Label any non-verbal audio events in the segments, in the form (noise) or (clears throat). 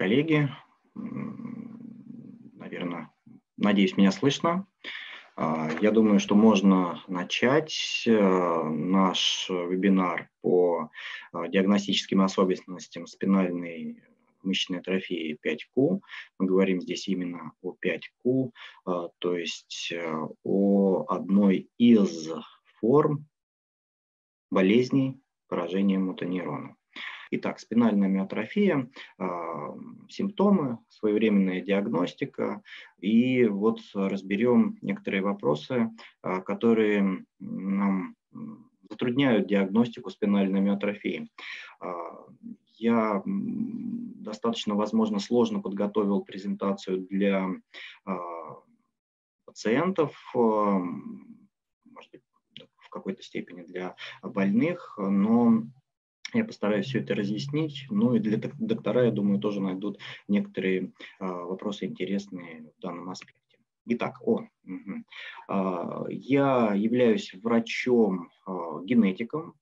коллеги. Наверное, надеюсь, меня слышно. А, я думаю, что можно начать э, наш вебинар по э, диагностическим особенностям спинальной мышечной атрофии 5Q. Мы говорим здесь именно о 5Q, э, то есть о одной из форм болезней поражения мотонейрона. Итак, спинальная миотрофия, а, симптомы, своевременная диагностика. И вот разберем некоторые вопросы, а, которые нам затрудняют диагностику спинальной миотрофии. А, я достаточно, возможно, сложно подготовил презентацию для пациентов, может быть, в какой-то степени для больных, но я постараюсь все это разъяснить. Ну и для доктора, я думаю, тоже найдут некоторые а, вопросы интересные в данном аспекте. Итак, о, угу. я являюсь врачом-генетиком, а,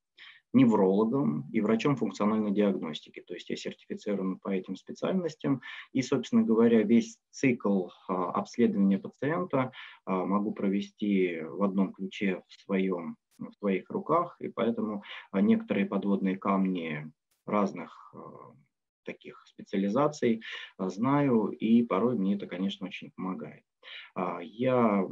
неврологом и врачом функциональной диагностики. То есть я сертифицирован по этим специальностям. И, собственно говоря, весь цикл а, обследования пациента а, могу провести в одном ключе в своем в своих руках, и поэтому а, некоторые подводные камни разных таких специализаций знаю, и порой мне это, конечно, очень помогает. Я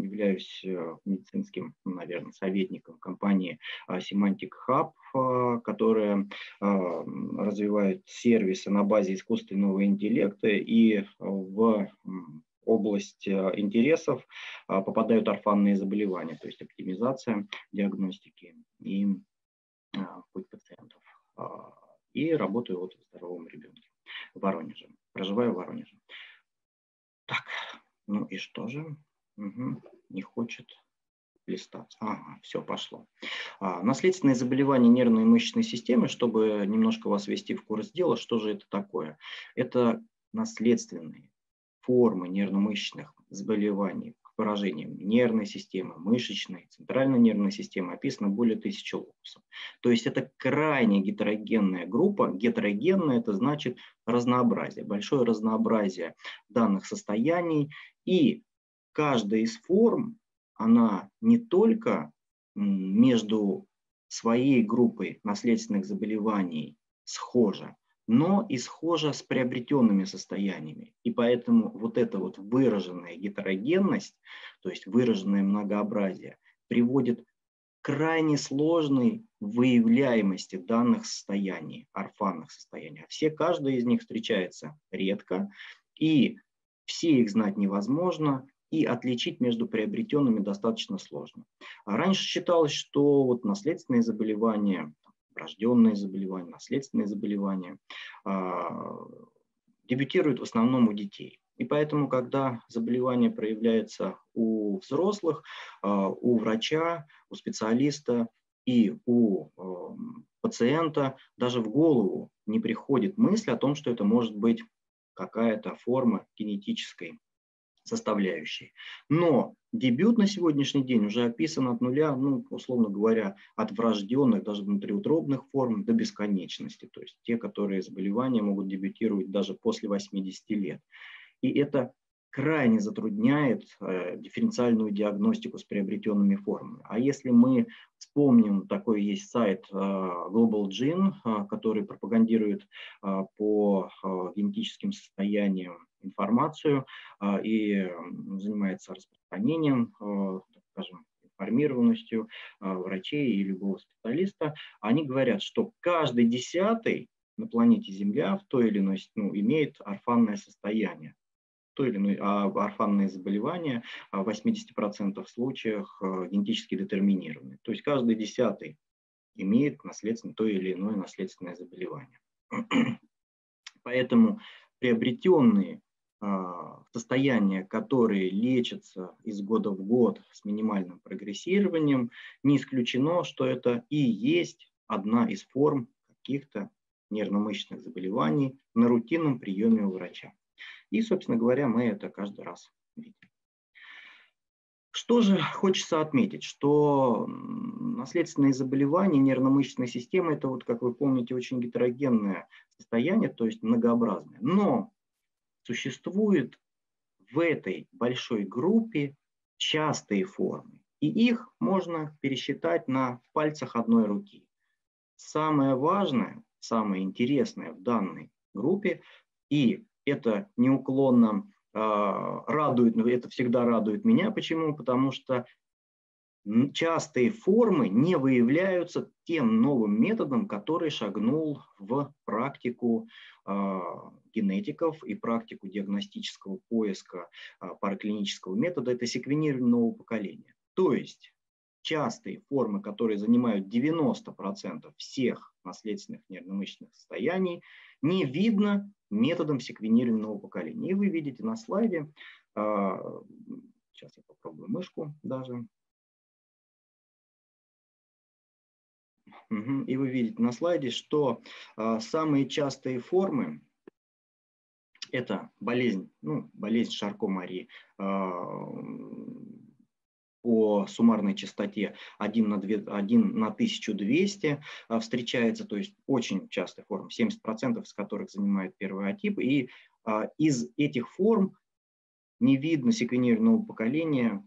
являюсь э, медицинским, наверное, советником компании Semantic Hub, которая развивает сервисы на базе искусственного интеллекта и в область э, интересов а, попадают орфанные заболевания, то есть оптимизация диагностики и а, путь пациентов. А, и работаю вот в здоровом ребенке в Воронеже. Проживаю в Воронеже. Так, ну и что же? Угу, не хочет листаться. Ага, все пошло. А, наследственные заболевания нервной и мышечной системы, чтобы немножко вас ввести в курс дела, что же это такое? Это наследственные формы нервно-мышечных заболеваний поражениям нервной системы, мышечной, центральной нервной системы описано более тысячи локусов. То есть это крайне гетерогенная группа. Гетерогенная – это значит разнообразие, большое разнообразие данных состояний. И каждая из форм, она не только между своей группой наследственных заболеваний схожа, но и схожа с приобретенными состояниями. И поэтому вот эта вот выраженная гетерогенность, то есть выраженное многообразие, приводит к крайне сложной выявляемости данных состояний, орфанных состояний. А все, каждая из них встречается редко, и все их знать невозможно, и отличить между приобретенными достаточно сложно. А раньше считалось, что вот наследственные заболевания, врожденные заболевания, наследственные заболевания, а, дебютируют в основном у детей. И поэтому, когда заболевание проявляется у взрослых, а, у врача, у специалиста и у пациента, даже в голову не приходит мысль о том, что это может быть какая-то форма генетической составляющей. Но дебют на сегодняшний день уже описан от нуля, ну, условно говоря, от врожденных, даже внутриутробных форм до бесконечности. То есть те, которые заболевания могут дебютировать даже после 80 лет. И это крайне затрудняет э, дифференциальную диагностику с приобретенными формами. А если мы вспомним, такой есть сайт э, Global Gene, э, который пропагандирует э, по э, генетическим состояниям информацию а, и занимается распространением, а, скажем, информированностью а, врачей и любого специалиста, они говорят, что каждый десятый на планете Земля в той или иной ну, имеет орфанное состояние. То или иное а орфанные заболевания в 80% случаях генетически детерминированы. То есть каждый десятый имеет наследственное, то или иное наследственное заболевание. Поэтому приобретенные а, состояния, которые лечатся из года в год с минимальным прогрессированием, не исключено, что это и есть одна из форм каких-то нервно-мышечных заболеваний на рутинном приеме у врача. И, собственно говоря, мы это каждый раз видим. Что же хочется отметить, что наследственные заболевания нервно-мышечной системы это вот, как вы помните, очень гетерогенное состояние, то есть многообразное. Но существует в этой большой группе частые формы, и их можно пересчитать на пальцах одной руки. Самое важное, самое интересное в данной группе, и это неуклонно а, радует, это всегда радует меня. Почему? Потому что частые формы не выявляются тем новым методом, который шагнул в практику э, генетиков и практику диагностического поиска э, параклинического метода. Это секвенирование нового поколения. То есть частые формы, которые занимают 90% всех наследственных нервно-мышечных состояний, не видно методом секвенирования нового поколения. И вы видите на слайде, а, сейчас я попробую мышку даже, И вы видите на слайде, что а, самые частые формы это болезнь, ну, болезнь Шарко-Мари, а, по суммарной частоте 1 на, 2, 1 на 1200 а, встречается, то есть очень частая форма, 70% из которых занимает первый атип. И а, из этих форм не видно секвенированного поколения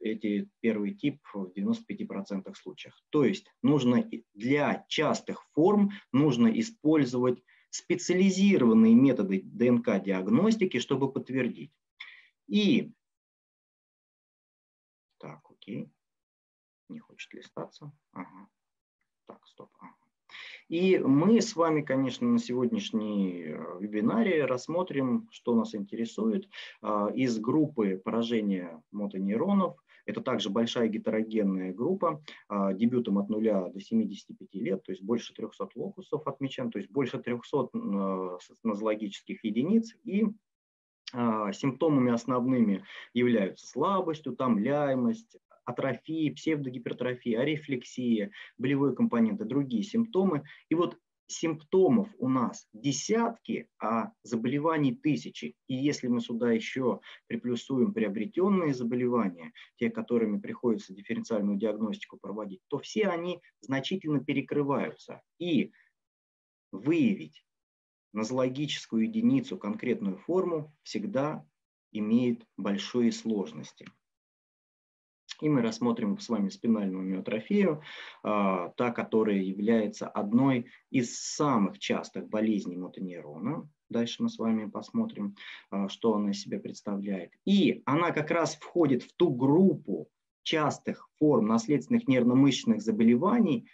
эти первый тип в 95% случаев. То есть нужно для частых форм нужно использовать специализированные методы ДНК-диагностики, чтобы подтвердить. И окей. Не хочет листаться. Ага. Так, стоп. Ага. И мы с вами, конечно, на сегодняшней э, вебинаре рассмотрим, что нас интересует а, из группы поражения мотонейронов. Это также большая гетерогенная группа, а, дебютом от 0 до 75 лет, то есть больше 300 локусов отмечен, то есть больше 300 э, нозологических единиц. И а, симптомами основными являются слабость, утомляемость, атрофия, псевдогипертрофия, арефлексия, болевой компонент другие симптомы. И вот симптомов у нас десятки, а заболеваний тысячи. И если мы сюда еще приплюсуем приобретенные заболевания, те, которыми приходится дифференциальную диагностику проводить, то все они значительно перекрываются. И выявить нозологическую единицу, конкретную форму, всегда имеет большие сложности. И мы рассмотрим с вами спинальную миотрофию, а, та, которая является одной из самых частых болезней мотонейрона. Дальше мы с вами посмотрим, а, что она из себя представляет. И она как раз входит в ту группу частых форм наследственных нервно-мышечных заболеваний,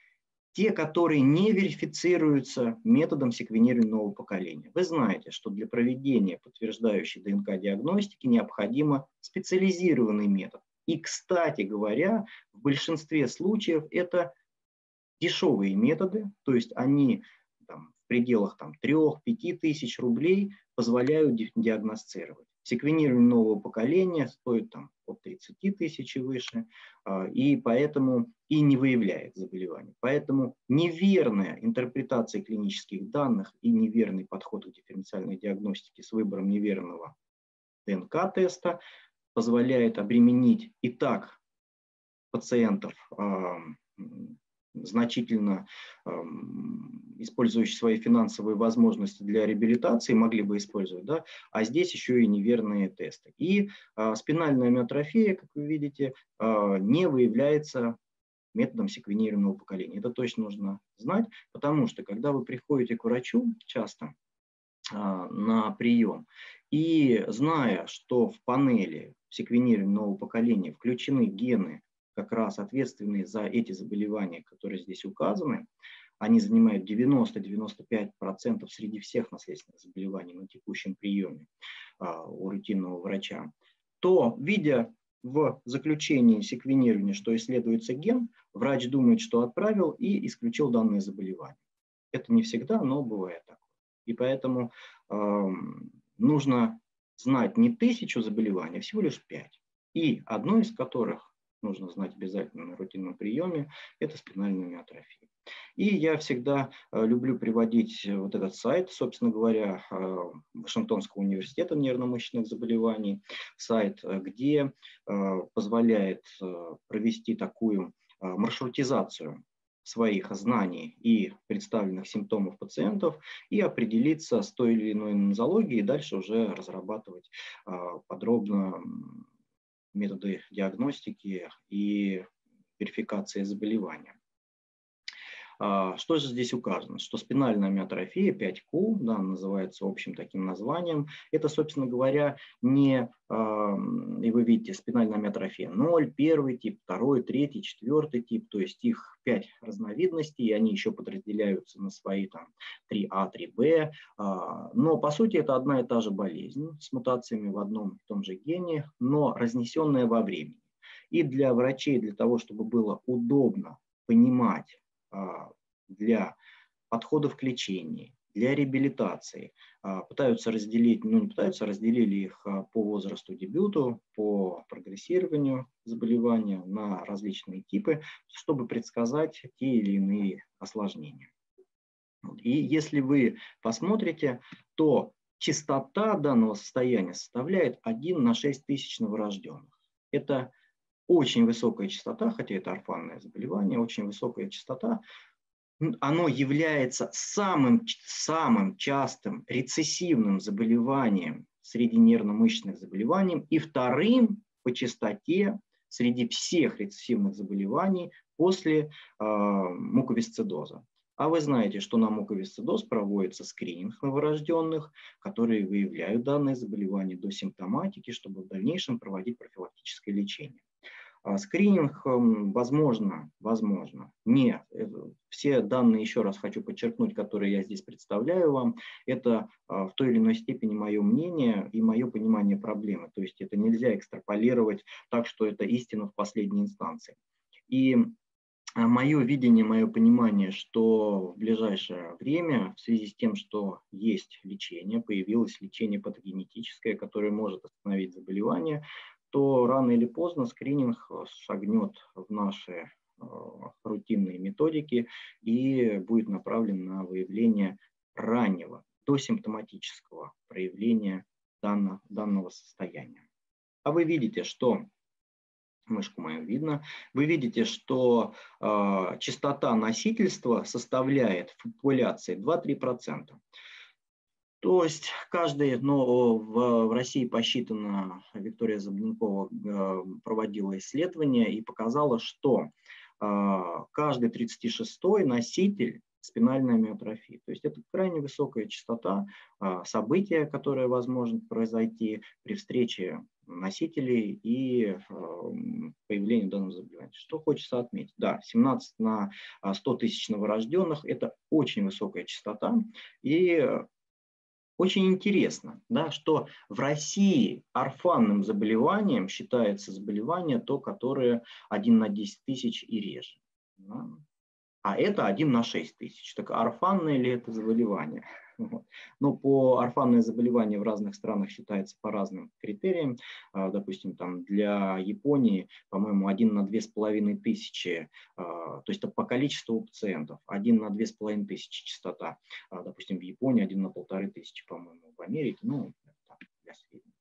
те, которые не верифицируются методом секвенирования нового поколения. Вы знаете, что для проведения подтверждающей ДНК-диагностики необходимо специализированный метод. И, кстати говоря, в большинстве случаев это дешевые методы, то есть они там, в пределах там, 3-5 тысяч рублей позволяют диагностировать. Секвенирование нового поколения стоит там, от 30 тысяч и выше, а, и поэтому и не выявляет заболевание. Поэтому неверная интерпретация клинических данных и неверный подход к дифференциальной диагностике с выбором неверного ДНК-теста позволяет обременить и так пациентов а, значительно использующие свои финансовые возможности для реабилитации, могли бы использовать, да, а здесь еще и неверные тесты. И а, спинальная миотрофия, как вы видите, а, не выявляется методом секвенированного поколения. Это точно нужно знать, потому что когда вы приходите к врачу часто а, на прием, и зная, что в панели секвенирования нового поколения включены гены, как раз ответственные за эти заболевания, которые здесь указаны, они занимают 90-95% среди всех наследственных заболеваний на текущем приеме а, у рутинного врача, то, видя в заключении секвенирования, что исследуется ген, врач думает, что отправил и исключил данное заболевание. Это не всегда, но бывает такое. И поэтому э, нужно знать не тысячу заболеваний, а всего лишь пять. И одно из которых нужно знать обязательно на рутинном приеме, это спинальная миотрофия. И я всегда э, люблю приводить вот этот сайт, собственно говоря, э, Вашингтонского университета нервно-мышечных заболеваний, сайт, э, где позволяет провести такую маршрутизацию своих знаний и представленных симптомов пациентов и определиться с той или иной нозологией и дальше уже разрабатывать подробно методы диагностики и верификации заболевания. А, что же здесь указано? Что спинальная миотрофия 5Q, да, называется общим таким названием, это, собственно говоря, не, и вы видите, спинальная миотрофия 0, первый тип, второй, третий, четвертый тип, то есть их 5 разновидностей, и они еще подразделяются на свои там 3А, 3Б, а, но по сути это одна и та же болезнь с мутациями в одном и том же гене, но разнесенная во времени. И для врачей, для того, чтобы было удобно понимать, а, для подходов к лечению, для реабилитации. А, пытаются разделить, ну не пытаются, разделили их а, по возрасту дебюту, по прогрессированию заболевания на различные типы, чтобы предсказать те или иные осложнения. И если вы посмотрите, то частота данного состояния составляет 1 на 6 тысяч новорожденных. Это очень высокая частота, хотя это орфанное заболевание, очень высокая частота, оно является самым, самым частым рецессивным заболеванием среди нервно-мышечных заболеваний и вторым по частоте среди всех рецессивных заболеваний после э, муковисцидоза. А вы знаете, что на муковисцидоз проводится скрининг новорожденных, которые выявляют данное заболевание до симптоматики, чтобы в дальнейшем проводить профилактическое лечение. А скрининг, эм, возможно, возможно, не. Э, все данные, еще раз хочу подчеркнуть, которые я здесь представляю вам, это а, в той или иной степени мое мнение и мое понимание проблемы. То есть это нельзя экстраполировать так, что это истина в последней инстанции. И а, мое видение, мое понимание, что в ближайшее время в связи с тем, что есть лечение, появилось лечение патогенетическое, которое может остановить заболевание, то рано или поздно скрининг э, шагнет в наши э, рутинные методики и будет направлен на выявление раннего, досимптоматического проявления данного, данного состояния. А вы видите, что мышку мою видно, вы видите, что э, частота носительства составляет в популяции 2-3%. То есть каждый, но в, в России посчитано, Виктория Забленкова э, проводила исследование и показала, что э, каждый 36-й носитель спинальной миотрофии. То есть это крайне высокая частота э, события, которое возможно произойти при встрече носителей и появлении данного заболевания. Что хочется отметить? Да, 17 на 100 тысяч новорожденных – это очень высокая частота, и очень интересно, да, что в России орфанным заболеванием считается заболевание то, которое 1 на 10 тысяч и реже. Да? А это 1 на 6 тысяч. Так орфанное ли это заболевание? Но по орфанное заболевание в разных странах считается по разным критериям. А, допустим, там для Японии, по-моему, один на две с половиной тысячи, а, то есть по количеству пациентов, один на две с половиной тысячи частота. А, допустим, в Японии один на полторы тысячи, по-моему, в Америке. Ну, для сведения.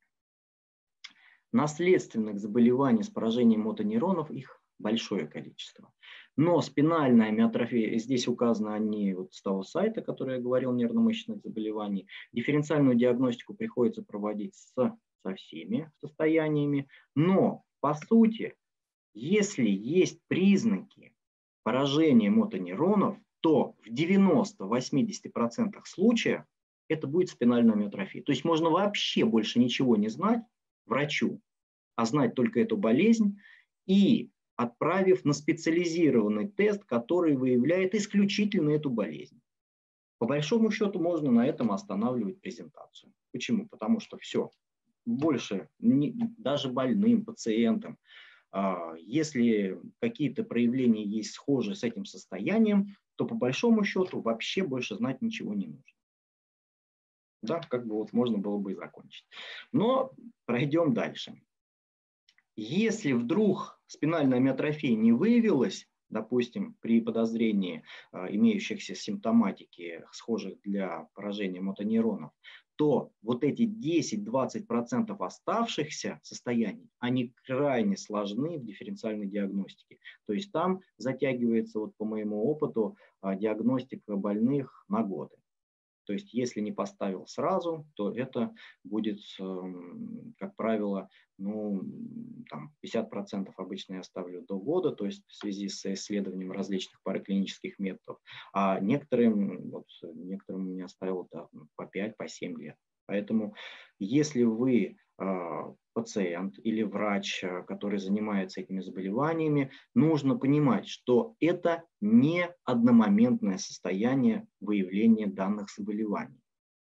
Наследственных заболеваний с поражением мотонейронов их большое количество. Но спинальная миотрофия, здесь указаны они вот с того сайта, который я говорил, нервно-мышечных заболеваний. Дифференциальную диагностику приходится проводить с, со всеми состояниями. Но, по сути, если есть признаки поражения мотонейронов, то в 90-80% случаев это будет спинальная миотрофия. То есть можно вообще больше ничего не знать врачу, а знать только эту болезнь и отправив на специализированный тест, который выявляет исключительно эту болезнь. По большому счету можно на этом останавливать презентацию. Почему? Потому что все, больше не, даже больным пациентам, а, если какие-то проявления есть схожие с этим состоянием, то по большому счету вообще больше знать ничего не нужно. Да, как бы вот можно было бы и закончить. Но пройдем дальше. Если вдруг спинальная миотрофия не выявилась, допустим, при подозрении э, имеющихся симптоматики, схожих для поражения мотонейронов, то вот эти 10-20% оставшихся состояний, они крайне сложны в дифференциальной диагностике. То есть там затягивается, вот по моему опыту, а, диагностика больных на годы. То есть если не поставил сразу, то это будет, эм, как правило, ну, там 50% обычно я ставлю до года, то есть в связи с исследованием различных параклинических методов, а некоторым, вот, некоторым я ставил да, по 5, по 7 лет. Поэтому если вы а, пациент или врач, а, который занимается этими заболеваниями, нужно понимать, что это не одномоментное состояние выявления данных заболеваний.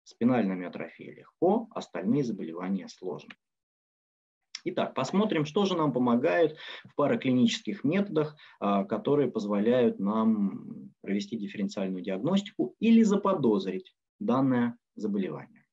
Спинальная миотрофия легко, остальные заболевания сложно. Итак, посмотрим, что же нам помогает в параклинических методах, а, которые позволяют нам провести дифференциальную диагностику или заподозрить данное заболевание.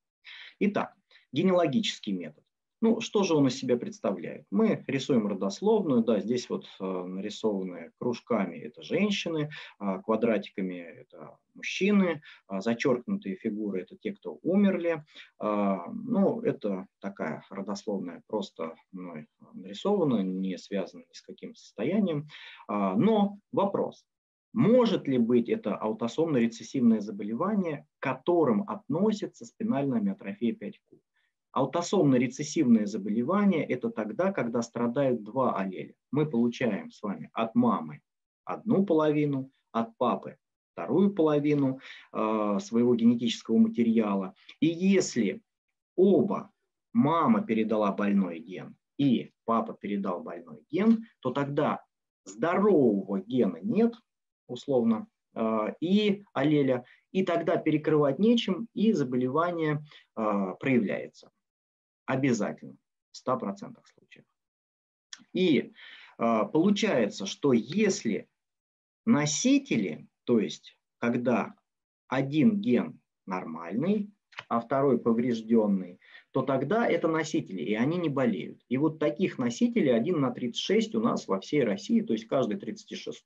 Итак, генеалогический метод. Ну, что же он из себя представляет? Мы рисуем родословную, да, здесь вот э, нарисованы кружками это женщины, э, квадратиками это мужчины, э, зачеркнутые фигуры это те, кто умерли. Э, ну, это такая родословная просто мной нарисована, не связана ни с каким состоянием. Но вопрос, может ли быть это аутосомно-рецессивное заболевание, к которым относится спинальная миотрофия 5Q? Аутосомно-рецессивное заболевание – это тогда, когда страдают два аллеля. Мы получаем с вами от мамы одну половину, от папы вторую половину э, своего генетического материала. И если оба, мама передала больной ген и папа передал больной ген, то тогда здорового гена нет, условно, э, и аллеля, и тогда перекрывать нечем, и заболевание э, проявляется обязательно в 100% случаев. И э, получается, что если носители, то есть когда один ген нормальный, а второй поврежденный, то тогда это носители, и они не болеют. И вот таких носителей 1 на 36 у нас во всей России, то есть каждый 36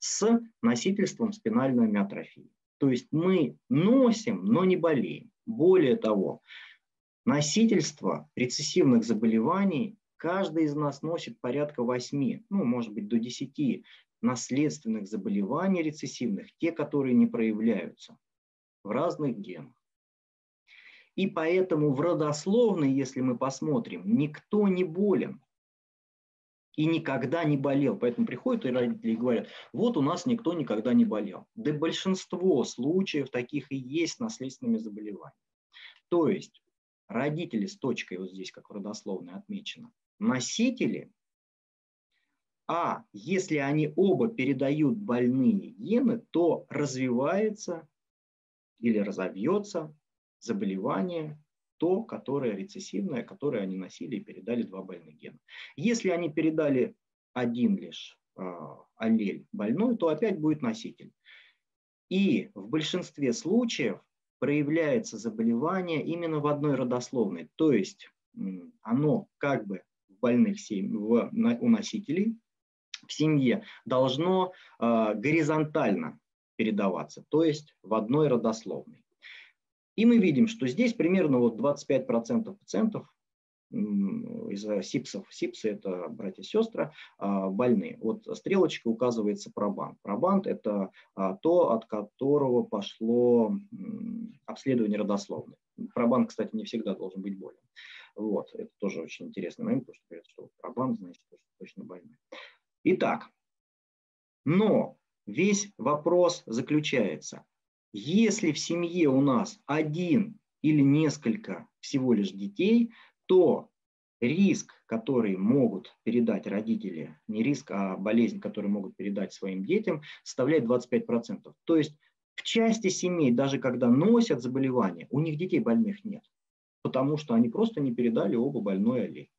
с носительством спинальной миотрофии. То есть мы носим, но не болеем. Более того, Носительство рецессивных заболеваний каждый из нас носит порядка 8, ну, может быть, до 10 наследственных заболеваний рецессивных, те, которые не проявляются в разных генах. И поэтому в родословной, если мы посмотрим, никто не болен и никогда не болел. Поэтому приходят и родители и говорят, вот у нас никто никогда не болел. Да большинство случаев таких и есть наследственными заболеваниями. То есть родители с точкой вот здесь, как в родословной отмечено, носители, а если они оба передают больные гены, то развивается или разовьется заболевание, то, которое рецессивное, которое они носили и передали два больных гена. Если они передали один лишь э, аллель больной, то опять будет носитель. И в большинстве случаев проявляется заболевание именно в одной родословной. То есть оно как бы в больных семь, в, у носителей в семье должно э, горизонтально передаваться, то есть в одной родословной. И мы видим, что здесь примерно вот 25% пациентов из СИПСов. СИПСы – это братья и сестры, а, больные. Вот стрелочка указывается пробант. Пробант – это а, то, от которого пошло обследование родословной. Пробант, кстати, не всегда должен быть болен. Вот, это тоже очень интересный момент, потому что говорят, что пробант, значит, точно больной. Итак, но весь вопрос заключается, если в семье у нас один или несколько всего лишь детей, то риск, который могут передать родители, не риск, а болезнь, которую могут передать своим детям, составляет 25%. То есть в части семей, даже когда носят заболевание, у них детей больных нет, потому что они просто не передали оба больной аллель.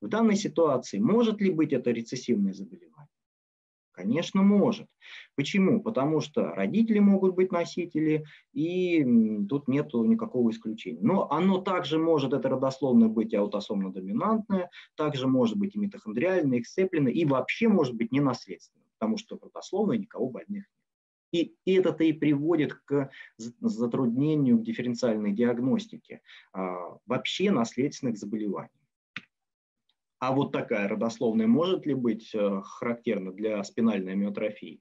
В данной ситуации может ли быть это рецессивное заболевание? Конечно, может. Почему? Потому что родители могут быть носители, и тут нет никакого исключения. Но оно также может, это родословно быть аутосомно-доминантное, также может быть и митохондриальное, эксцепленное, и вообще может быть ненаследственное, потому что в родословной никого больных нет. И это-то и приводит к затруднению к дифференциальной диагностике а, вообще наследственных заболеваний. А вот такая родословная может ли быть э, характерна для спинальной миотрофии?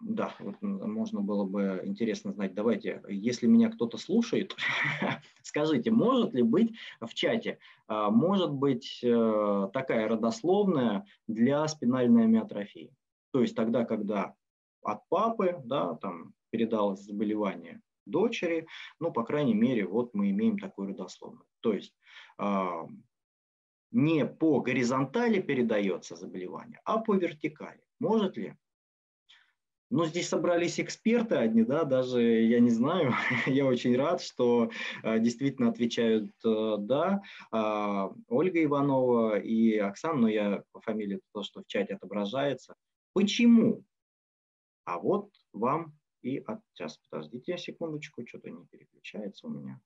Да, вот можно было бы интересно знать. Давайте, если меня кто-то слушает, (laughs) скажите, может ли быть в чате, а, может быть э, такая родословная для спинальной миотрофии? То есть тогда, когда от папы, да, там передалось заболевание дочери, ну, по крайней мере, вот мы имеем такую родословную. То есть а, не по горизонтали передается заболевание, а по вертикали. Может ли? Ну, здесь собрались эксперты одни, да, даже я не знаю, (laughs) я очень рад, что э, действительно отвечают э, да. Э, Ольга Иванова и Оксана, но я по фамилии то, что в чате отображается. Почему? А вот вам и от... Сейчас, подождите секундочку, что-то не переключается у меня.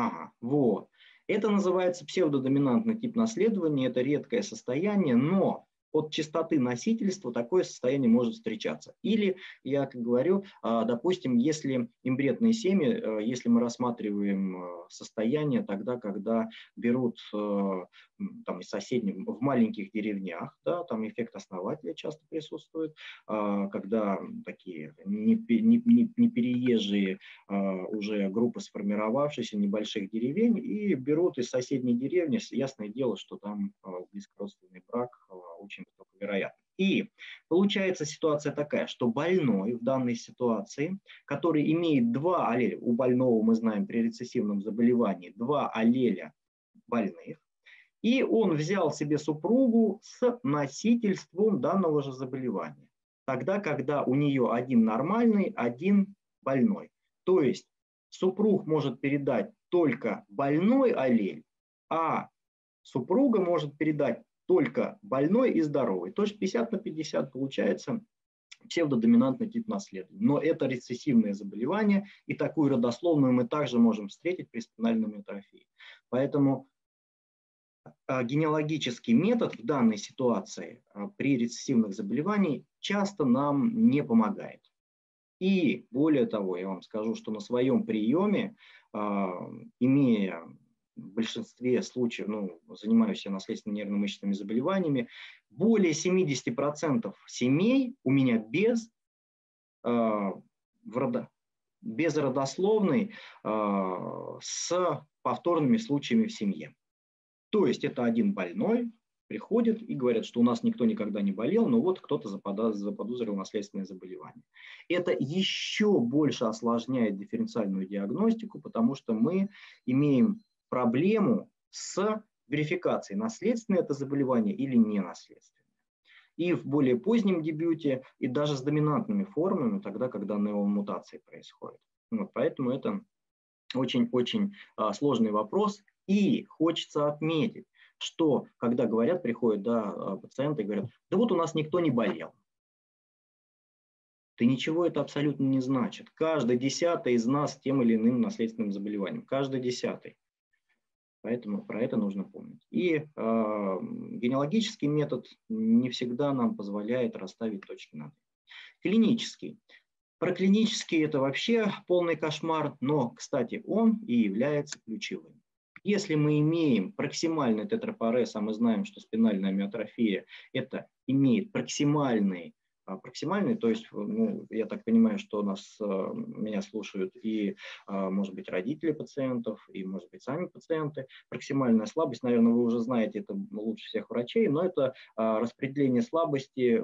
Ага, вот. Это называется псевдодоминантный тип наследования, это редкое состояние, но от частоты носительства такое состояние может встречаться. Или, я как говорю, а, допустим, если имбретные семьи, э, если мы рассматриваем э, состояние тогда, когда берут э, там, из соседних, в маленьких деревнях, да, там эффект основателя часто присутствует, а, когда такие не, не, не, не переезжие а, уже группы сформировавшиеся небольших деревень и берут из соседней деревни, ясное дело, что там близкородственный брак очень высоковероятно. И получается ситуация такая, что больной в данной ситуации, который имеет два аллеля, у больного мы знаем при рецессивном заболевании два аллеля больных, и он взял себе супругу с носительством данного же заболевания. Тогда, когда у нее один нормальный, один больной. То есть супруг может передать только больной аллель, а супруга может передать только больной и здоровый. То есть 50 на 50 получается псевдодоминантный тип наследования. Но это рецессивное заболевание, и такую родословную мы также можем встретить при спинальной миотрофии. Поэтому а, генеалогический метод в данной ситуации а, при рецессивных заболеваниях часто нам не помогает. И более того, я вам скажу, что на своем приеме, а, имея в большинстве случаев, ну, занимаюсь я наследственно-нервно-мышечными заболеваниями, более 70% семей у меня без, э, в родо, без родословной э, с повторными случаями в семье. То есть это один больной, приходит и говорят, что у нас никто никогда не болел, но вот кто-то заподозрил наследственное заболевание. Это еще больше осложняет дифференциальную диагностику, потому что мы имеем проблему с верификацией, наследственное это заболевание или не наследственное. И в более позднем дебюте, и даже с доминантными формами, тогда, когда неомутации происходят. Вот, поэтому это очень-очень а, сложный вопрос. И хочется отметить, что когда говорят, приходят да, а, пациенты и говорят, да вот у нас никто не болел. Да ничего это абсолютно не значит. Каждый десятый из нас тем или иным наследственным заболеванием. Каждый десятый. Поэтому про это нужно помнить. И э, генеалогический метод не всегда нам позволяет расставить точки над. Клинический. Про клинический это вообще полный кошмар, но, кстати, он и является ключевым. Если мы имеем проксимальный тетрапорез, а мы знаем, что спинальная миотрофия это имеет проксимальный а, проксимальный, то есть, ну, я так понимаю, что нас, э, меня слушают и, а, может быть, родители пациентов, и, может быть, сами пациенты. Проксимальная слабость, наверное, вы уже знаете, это лучше всех врачей, но это а, распределение слабости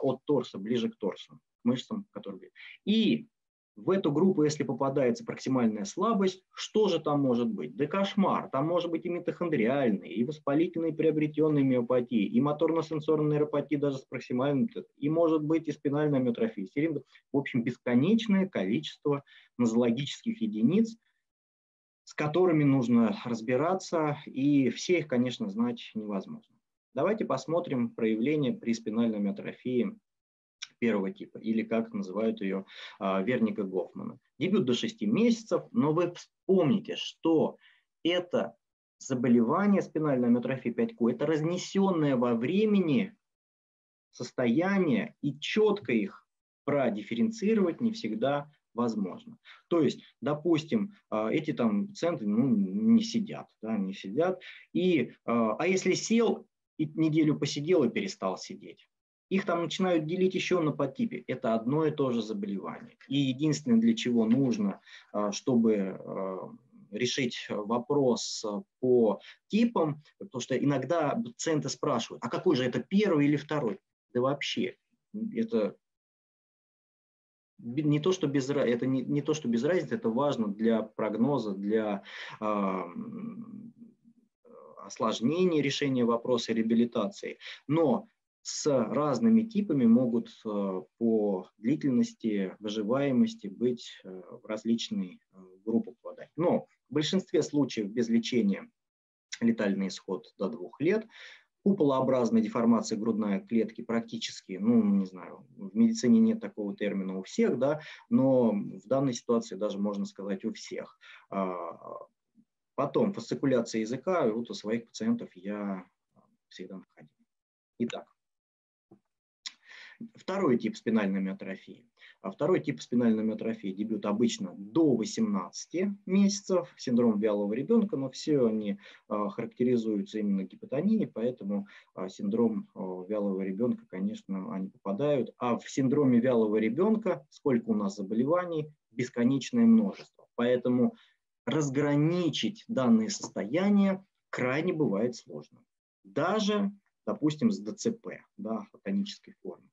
от торса, ближе к торсу, мышцам, которые... И в эту группу, если попадается проксимальная слабость, что же там может быть? Да кошмар. Там может быть и митохондриальные, и воспалительные приобретенные миопатии, и моторно-сенсорная нейропатия даже с проксимальным, и может быть и спинальная миотрофия. В общем, бесконечное количество нозологических единиц, с которыми нужно разбираться, и все их, конечно, знать невозможно. Давайте посмотрим проявление при спинальной миотрофии первого типа, или как называют ее а, Верника Гофмана. Дебют до 6 месяцев, но вы вспомните, что это заболевание спинальной амиотрофии 5Q, это разнесенное во времени состояние, и четко их продифференцировать не всегда возможно. То есть, допустим, а, эти там центры ну, не сидят, да, не сидят. И, а, а если сел и неделю посидел и перестал сидеть, их там начинают делить еще на подтипе. Это одно и то же заболевание. И единственное, для чего нужно, а, чтобы решить вопрос по типам, потому что иногда пациенты спрашивают, а какой же это первый или второй? Да вообще, это не то, что без, это не, не то, что без разницы, это важно для прогноза, для э, осложнения решения вопроса реабилитации. Но с разными типами могут э, по длительности выживаемости быть э, в различные э, группы попадать. Но в большинстве случаев без лечения летальный исход до двух лет куполообразная деформация грудной клетки практически, ну, не знаю, в медицине нет такого термина у всех, да, но в данной ситуации даже можно сказать у всех. А, потом фасцикуляция языка, вот у своих пациентов я всегда находил. Итак, второй тип спинальной миотрофии. А второй тип спинальной миотрофии дебют обычно до 18 месяцев, синдром вялого ребенка, но все они а, характеризуются именно гипотонией, поэтому а, синдром а, вялого ребенка, конечно, они попадают. А в синдроме вялого ребенка, сколько у нас заболеваний, бесконечное множество. Поэтому разграничить данные состояния крайне бывает сложно. Даже, допустим, с ДЦП, да, фотонической формы.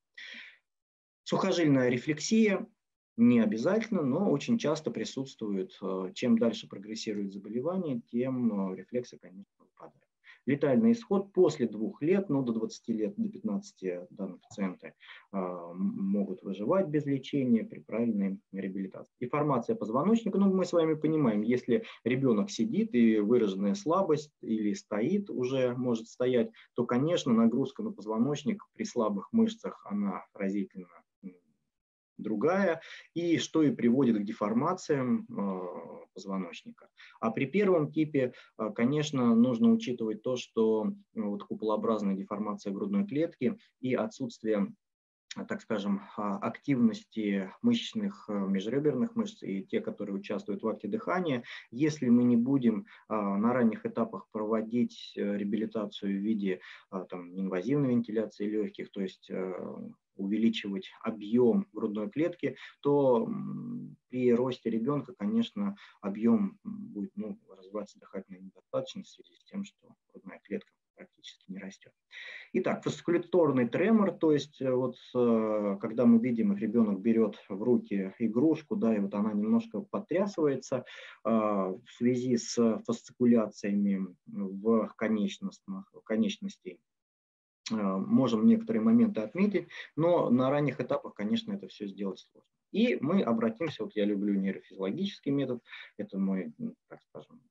Сухожильная рефлексия не обязательно, но очень часто присутствует. Э, чем дальше прогрессирует заболевание, тем э, рефлексы, конечно, выпадают. Летальный исход после двух лет, ну до 20 лет, до 15 данные пациенты могут выживать без лечения при правильной реабилитации. Деформация позвоночника, ну мы с вами понимаем, если ребенок сидит и выраженная слабость или стоит, уже может стоять, то, конечно, нагрузка на позвоночник при слабых мышцах, она разительно другая, и что и приводит к деформациям э, позвоночника. А при первом типе, э, конечно, нужно учитывать то, что ну, вот куполообразная деформация грудной клетки и отсутствие так скажем, а, активности мышечных э, межреберных мышц и те, которые участвуют в акте дыхания, если мы не будем а, на ранних этапах проводить реабилитацию в виде а, там, инвазивной вентиляции легких, то есть увеличивать объем грудной клетки, то при росте ребенка, конечно, объем будет ну, развиваться дыхательной недостаточностью в связи с тем, что грудная клетка практически не растет. Итак, фасцикуляторный тремор, то есть э, вот э, когда мы видим, ребенок берет в руки игрушку, да, и вот она немножко потрясывается э, в связи с фасцикуляциями в конечностях, конечностей можем некоторые моменты отметить, но на ранних этапах, конечно, это все сделать сложно. И мы обратимся, вот я люблю нейрофизиологический метод, это мой, так скажем,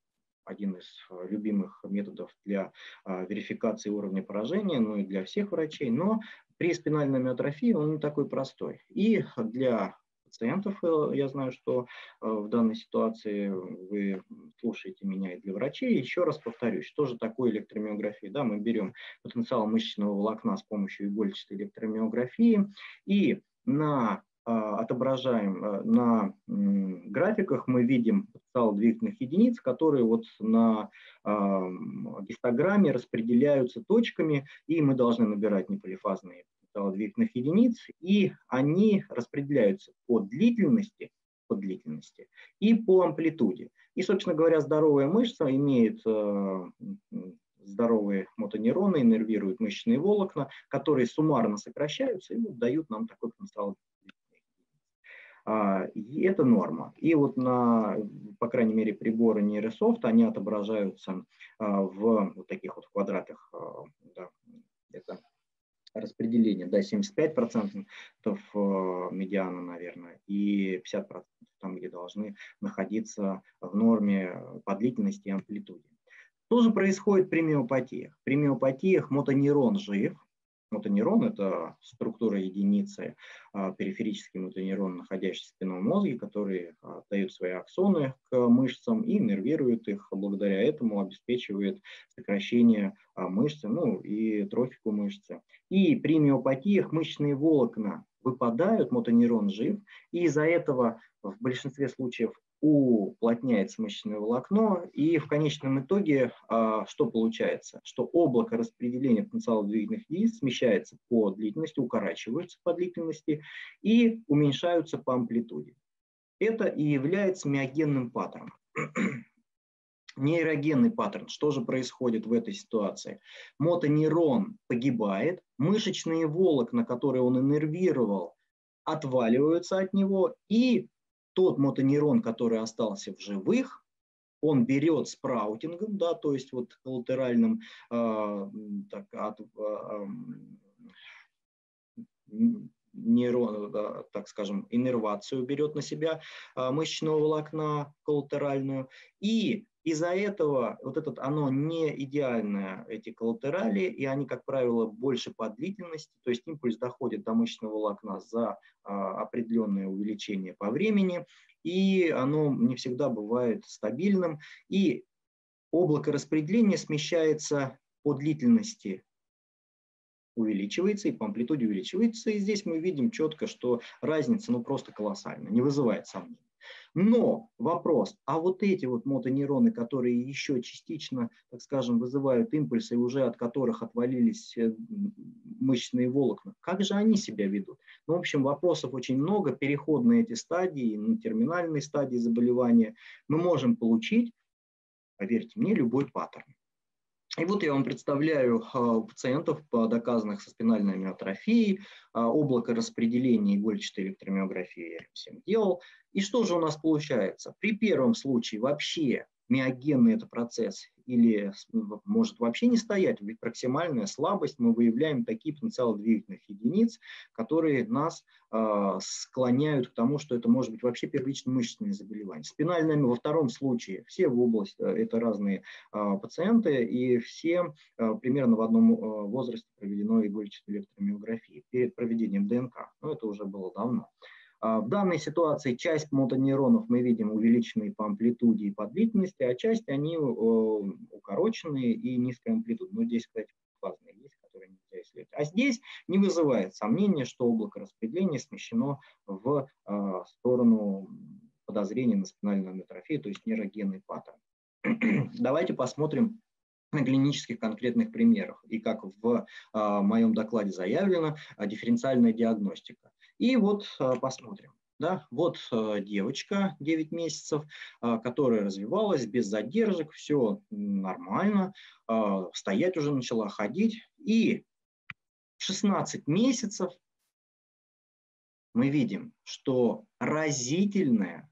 один из э, любимых методов для а, верификации уровня поражения, ну и для всех врачей, но при спинальной миотрофии он не такой простой. И для пациентов. Э, я знаю, что э, в данной ситуации вы слушаете меня и для врачей. Еще раз повторюсь, что же такое электромиография? Да, мы берем потенциал мышечного волокна с помощью игольчатой электромиографии и на отображаем на графиках, мы видим потенциал двигательных единиц, которые вот на гистограмме распределяются точками, и мы должны набирать неполифазные двигательных единиц, и они распределяются по длительности, по длительности и по амплитуде. И, собственно говоря, здоровая мышца имеет э, здоровые мотонейроны, иннервируют мышечные волокна, которые суммарно сокращаются и вот дают нам такой потенциал а, и это норма. И вот на, по крайней мере, приборы нейрософт, они отображаются а, в вот таких вот квадратах. А, да, это распределение, да, 75% э, медиана, наверное, и 50% там, где должны находиться в норме по длительности и амплитуде. Что же происходит при миопатиях? При миопатиях мотонейрон жив, Мотонейрон – это структура единицы, а, периферический мотонейрон, находящийся в спинном мозге, который а, дает свои аксоны к мышцам и нервирует их, благодаря этому обеспечивает сокращение а, мышцы, ну и трофику мышцы. И при миопатиях мышечные волокна выпадают, мотонейрон жив, и из-за этого в большинстве случаев уплотняется мышечное волокно, и в конечном итоге а, что получается? Что облако распределения потенциала двигательных единиц смещается по длительности, укорачивается по длительности и уменьшаются по амплитуде. Это и является миогенным паттерном. (clears throat) Нейрогенный паттерн. Что же происходит в этой ситуации? Мотонейрон погибает, мышечные волокна, которые он иннервировал, отваливаются от него, и тот мотонейрон, который остался в живых, он берет спраутингом, да, то есть вот коллатеральным, э, так, от, э, нейрон, да, так скажем, иннервацию берет на себя э, мышечного волокна коллатеральную и из-за этого вот этот, оно не идеальное, эти коллатерали, и они, как правило, больше по длительности, то есть импульс доходит до мышечного волокна за а, определенное увеличение по времени, и оно не всегда бывает стабильным, и облако распределения смещается по длительности увеличивается и по амплитуде увеличивается. И здесь мы видим четко, что разница ну, просто колоссальна, не вызывает сомнений. Но вопрос, а вот эти вот мотонейроны, которые еще частично, так скажем, вызывают импульсы, уже от которых отвалились э, мышечные волокна, как же они себя ведут? Ну, в общем, вопросов очень много, переход на эти стадии, на терминальные стадии заболевания мы можем получить, поверьте мне, любой паттерн. И вот я вам представляю а, пациентов, доказанных со спинальной миотрофией, а, облако распределения игольчатой электромиографии я всем делал. И что же у нас получается? При первом случае вообще миогенный это процесс или может вообще не стоять, ведь проксимальная слабость, мы выявляем такие потенциалы двигательных единиц, которые нас э, склоняют к тому, что это может быть вообще первичное мышечное заболевание. Спинальное во втором случае, все в области, э, это разные э, пациенты, и все э, примерно в одном э, возрасте проведено игольчатой электромиографии перед проведением ДНК, но это уже было давно. А, в данной ситуации часть мотонейронов мы видим увеличенные по амплитуде и по длительности, а часть они укороченные и низкой амплитуды. Но здесь, кстати, фазные есть, которые нельзя исследовать. А здесь не вызывает сомнения, что облако распределения смещено в а, сторону подозрения на спинальную амиотрофию, то есть нейрогенный паттерн. (clears throat) Давайте посмотрим на клинических конкретных примерах. И как в а, моем докладе заявлено, дифференциальная диагностика. И вот э, посмотрим. Да, вот э, девочка 9 месяцев, э, которая развивалась без задержек, все нормально, стоять уже начала ходить. И 16 месяцев мы видим, что разительная,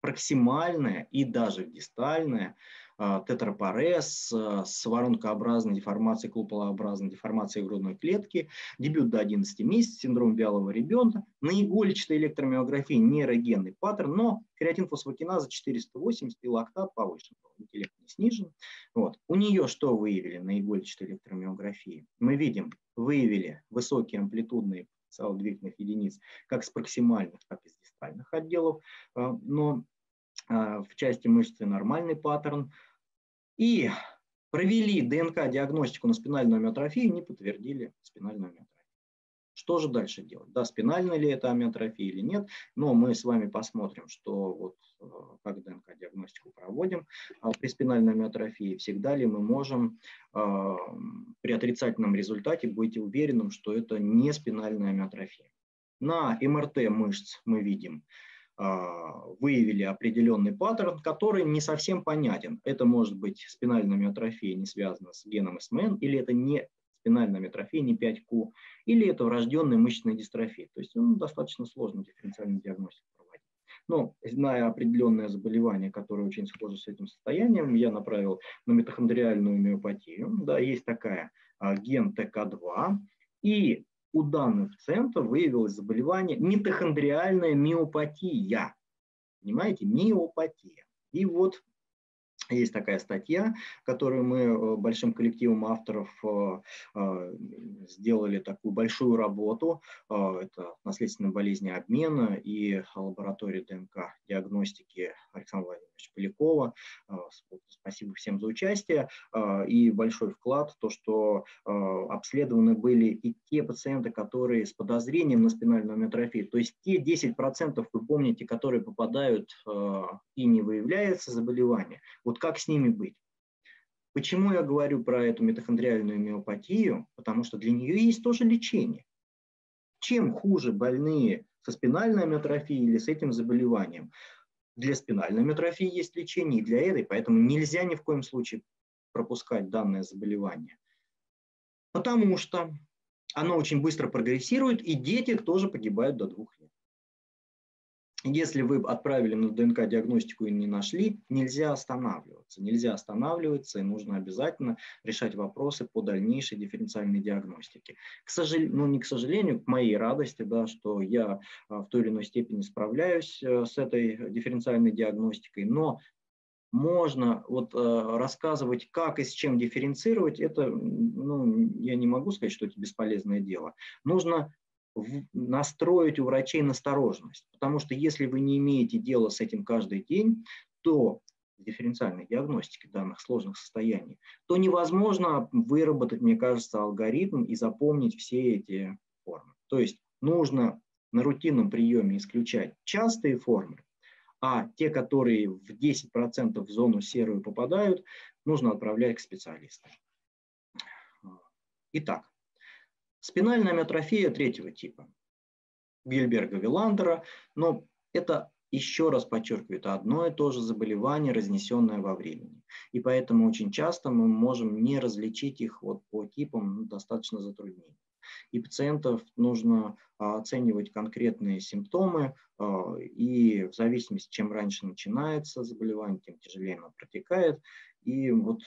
проксимальная и даже дистальная а, тетрапорез а, с воронкообразной деформацией, куполообразной деформацией грудной клетки, дебют до 11 месяцев, синдром вялого ребенка, наиголичная электромиография, нейрогенный паттерн, но креатин фосфокиназа 480 и лактат повышен, интеллект не снижен. Вот. У нее что выявили на игольчатой электромиографии? Мы видим, выявили высокие амплитудные двигательных единиц как с проксимальных, так и с дистальных отделов, а, но в части мышцы нормальный паттерн, и провели ДНК-диагностику на спинальную амиотрофию, не подтвердили спинальную амиотрофию. Что же дальше делать? Да, спинальная ли это амиотрофия или нет, но мы с вами посмотрим, что вот э, как ДНК-диагностику проводим а при спинальной амиотрофии, всегда ли мы можем э, при отрицательном результате быть уверенным, что это не спинальная амиотрофия. На МРТ мышц мы видим выявили определенный паттерн, который не совсем понятен. Это может быть спинальная миотрофия, не связана с геном СМН, или это не спинальная миотрофия, не 5Q, или это врожденная мышечная дистрофия. То есть ну, достаточно сложно дифференциальную диагностику проводить. Но зная определенное заболевание, которое очень схоже с этим состоянием, я направил на митохондриальную миопатию. Да, есть такая а, ген ТК2, и у данного пациента выявилось заболевание митохондриальная миопатия. Понимаете, миопатия. И вот есть такая статья, которую мы э, большим коллективом авторов э, э, сделали такую большую работу. Это наследственные болезни обмена и лаборатория ДНК диагностики Александра Владимировича Полякова. Спасибо всем за участие. И большой вклад, то, что обследованы были и те пациенты, которые с подозрением на спинальную амиотрофию, то есть те 10%, вы помните, которые попадают и не выявляется заболевание. Вот как с ними быть? Почему я говорю про эту митохондриальную миопатию? Потому что для нее есть тоже лечение. Чем хуже больные со спинальной амиотрофией или с этим заболеванием? Для спинальной амиотрофии есть лечение и для этой, поэтому нельзя ни в коем случае пропускать данное заболевание. Потому что оно очень быстро прогрессирует, и дети тоже погибают до двух лет. Если вы отправили на ДНК-диагностику и не нашли, нельзя останавливаться. Нельзя останавливаться, и нужно обязательно решать вопросы по дальнейшей дифференциальной диагностике. К сожалению, ну не к сожалению, к моей радости, да, что я а, в той или иной степени справляюсь э, с этой дифференциальной диагностикой, но можно вот э, рассказывать, как и с чем дифференцировать, это, ну, я не могу сказать, что это бесполезное дело. Нужно настроить у врачей настороженность. Потому что если вы не имеете дела с этим каждый день, то дифференциальной диагностики данных сложных состояний, то невозможно выработать, мне кажется, алгоритм и запомнить все эти формы. То есть нужно на рутинном приеме исключать частые формы, а те, которые в 10% в зону серую попадают, нужно отправлять к специалистам. Итак, Спинальная амиотрофия третьего типа. Гильберга Виландера, но это еще раз подчеркиваю, это одно и то же заболевание, разнесенное во времени. И поэтому очень часто мы можем не различить их вот по типам ну, достаточно затруднительно. И пациентов нужно а, оценивать конкретные симптомы, а, и в зависимости, чем раньше начинается заболевание, тем тяжелее оно протекает. И вот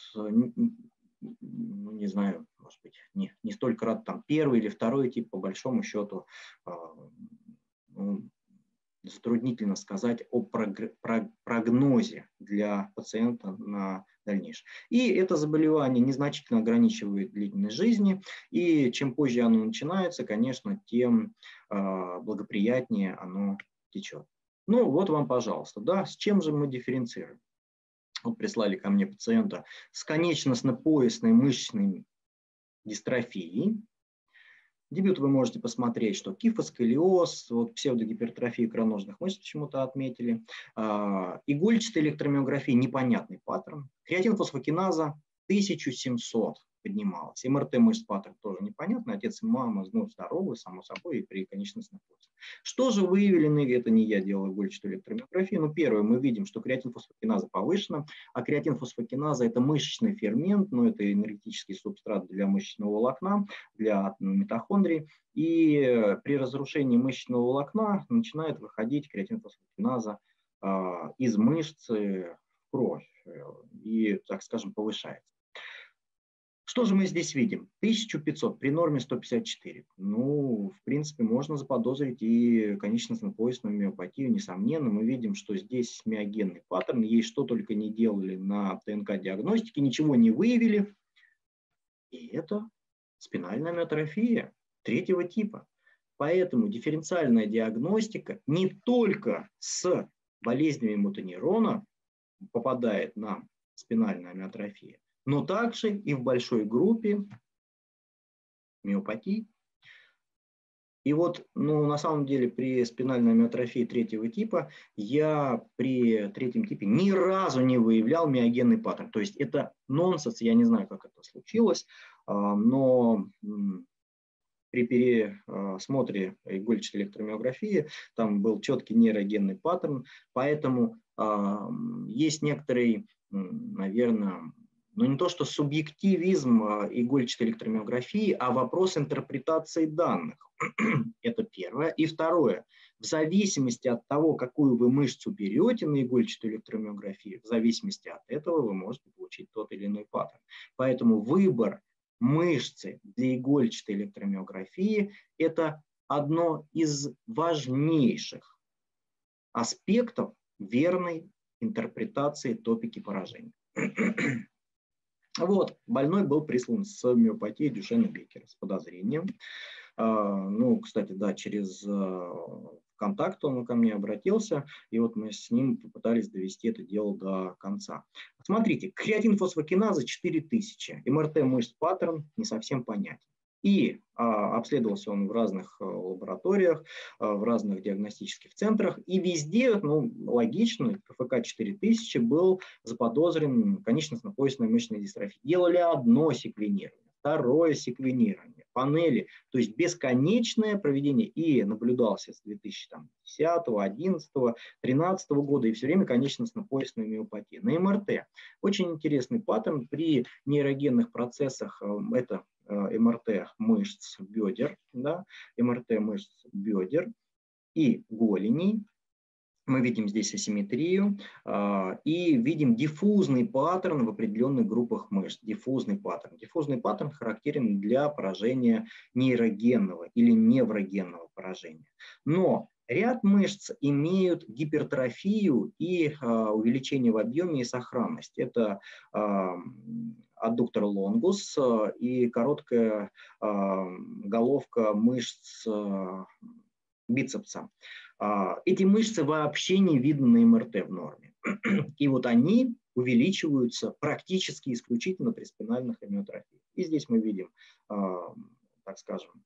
ну, не знаю, может быть, не, не столько рад там первый или второй тип, по большому счету, э, ну, затруднительно сказать о прогнозе для пациента на дальнейшее. И это заболевание незначительно ограничивает длительность жизни, и чем позже оно начинается, конечно, тем э, благоприятнее оно течет. Ну вот вам, пожалуйста, да, с чем же мы дифференцируем? Вот прислали ко мне пациента с конечностно-поясной мышечной дистрофией. Дебют вы можете посмотреть, что кифосколиоз, вот псевдогипертрофию икроножных мышц почему-то отметили, а, игольчатая электромиография, непонятный паттерн, креатинфосфокиназа 1700, поднималась. МРТ мышц паттерн тоже непонятно. Отец и мама ну, здоровы, само собой, и при конечностном пульсе. Что же выявлены, это не я делаю игольчатую электромиографию, но первое, мы видим, что креатинфосфокиназа повышена, а креатинфосфокиназа это мышечный фермент, но это энергетический субстрат для мышечного волокна, для митохондрий, и при разрушении мышечного волокна начинает выходить креатинфосфокиназа э, из мышцы в кровь и, так скажем, повышается. Что же мы здесь видим? 1500 при норме 154. Ну, в принципе, можно заподозрить и конечностно-поясную миопатию, несомненно. Мы видим, что здесь миогенный паттерн, ей что только не делали на ДНК-диагностике, ничего не выявили. И это спинальная миотрофия третьего типа. Поэтому дифференциальная диагностика не только с болезнями мотонейрона попадает на спинальная миотрофия, но также и в большой группе миопатий. И вот, ну, на самом деле, при спинальной миотрофии третьего типа я при третьем типе ни разу не выявлял миогенный паттерн. То есть это нонсенс, я не знаю, как это случилось, а, но при пересмотре игольчатой электромиографии там был четкий нейрогенный паттерн, поэтому а, есть некоторый, наверное, но не то, что субъективизм а, игольчатой электромиографии, а вопрос интерпретации данных. (clears throat) Это первое. И второе. В зависимости от того, какую вы мышцу берете на игольчатую электромиографию, в зависимости от этого вы можете получить тот или иной паттерн. Поэтому выбор мышцы для игольчатой электромиографии – это одно из важнейших аспектов верной интерпретации топики поражения. (clears throat) Вот, больной был прислан с миопатией Дюшена Бекера с подозрением. А, ну, кстати, да, через а, контакт он ко мне обратился, и вот мы с ним попытались довести это дело до конца. Смотрите, креатин фосфокиназа 4000, МРТ мышц паттерн не совсем понятен. И а, обследовался он в разных а, лабораториях, а, в разных диагностических центрах, и везде, ну, логично, КФК 4000 был заподозрен конечностно-поясной мышечной дистрофией. Делали одно секвенирование, второе секвенирование, панели, то есть бесконечное проведение, и наблюдался с 2010, 2011, 2013 года, и все время конечностно-поясная миопатия. На МРТ очень интересный паттерн. При нейрогенных процессах, это Э, МРТ мышц бедер, да, МРТ мышц бедер и голеней. Мы видим здесь асимметрию э, и видим диффузный паттерн в определенных группах мышц. Диффузный паттерн. Диффузный паттерн характерен для поражения нейрогенного или неврогенного поражения. Но Ряд мышц имеют гипертрофию и э, увеличение в объеме и сохранность. Это э, аддуктор лонгус э, и короткая э, головка мышц э, бицепса. Эти мышцы вообще не видны на МРТ в норме. (clears throat) И вот они увеличиваются практически исключительно при спинальных амиотрофиях. И здесь мы видим, так скажем,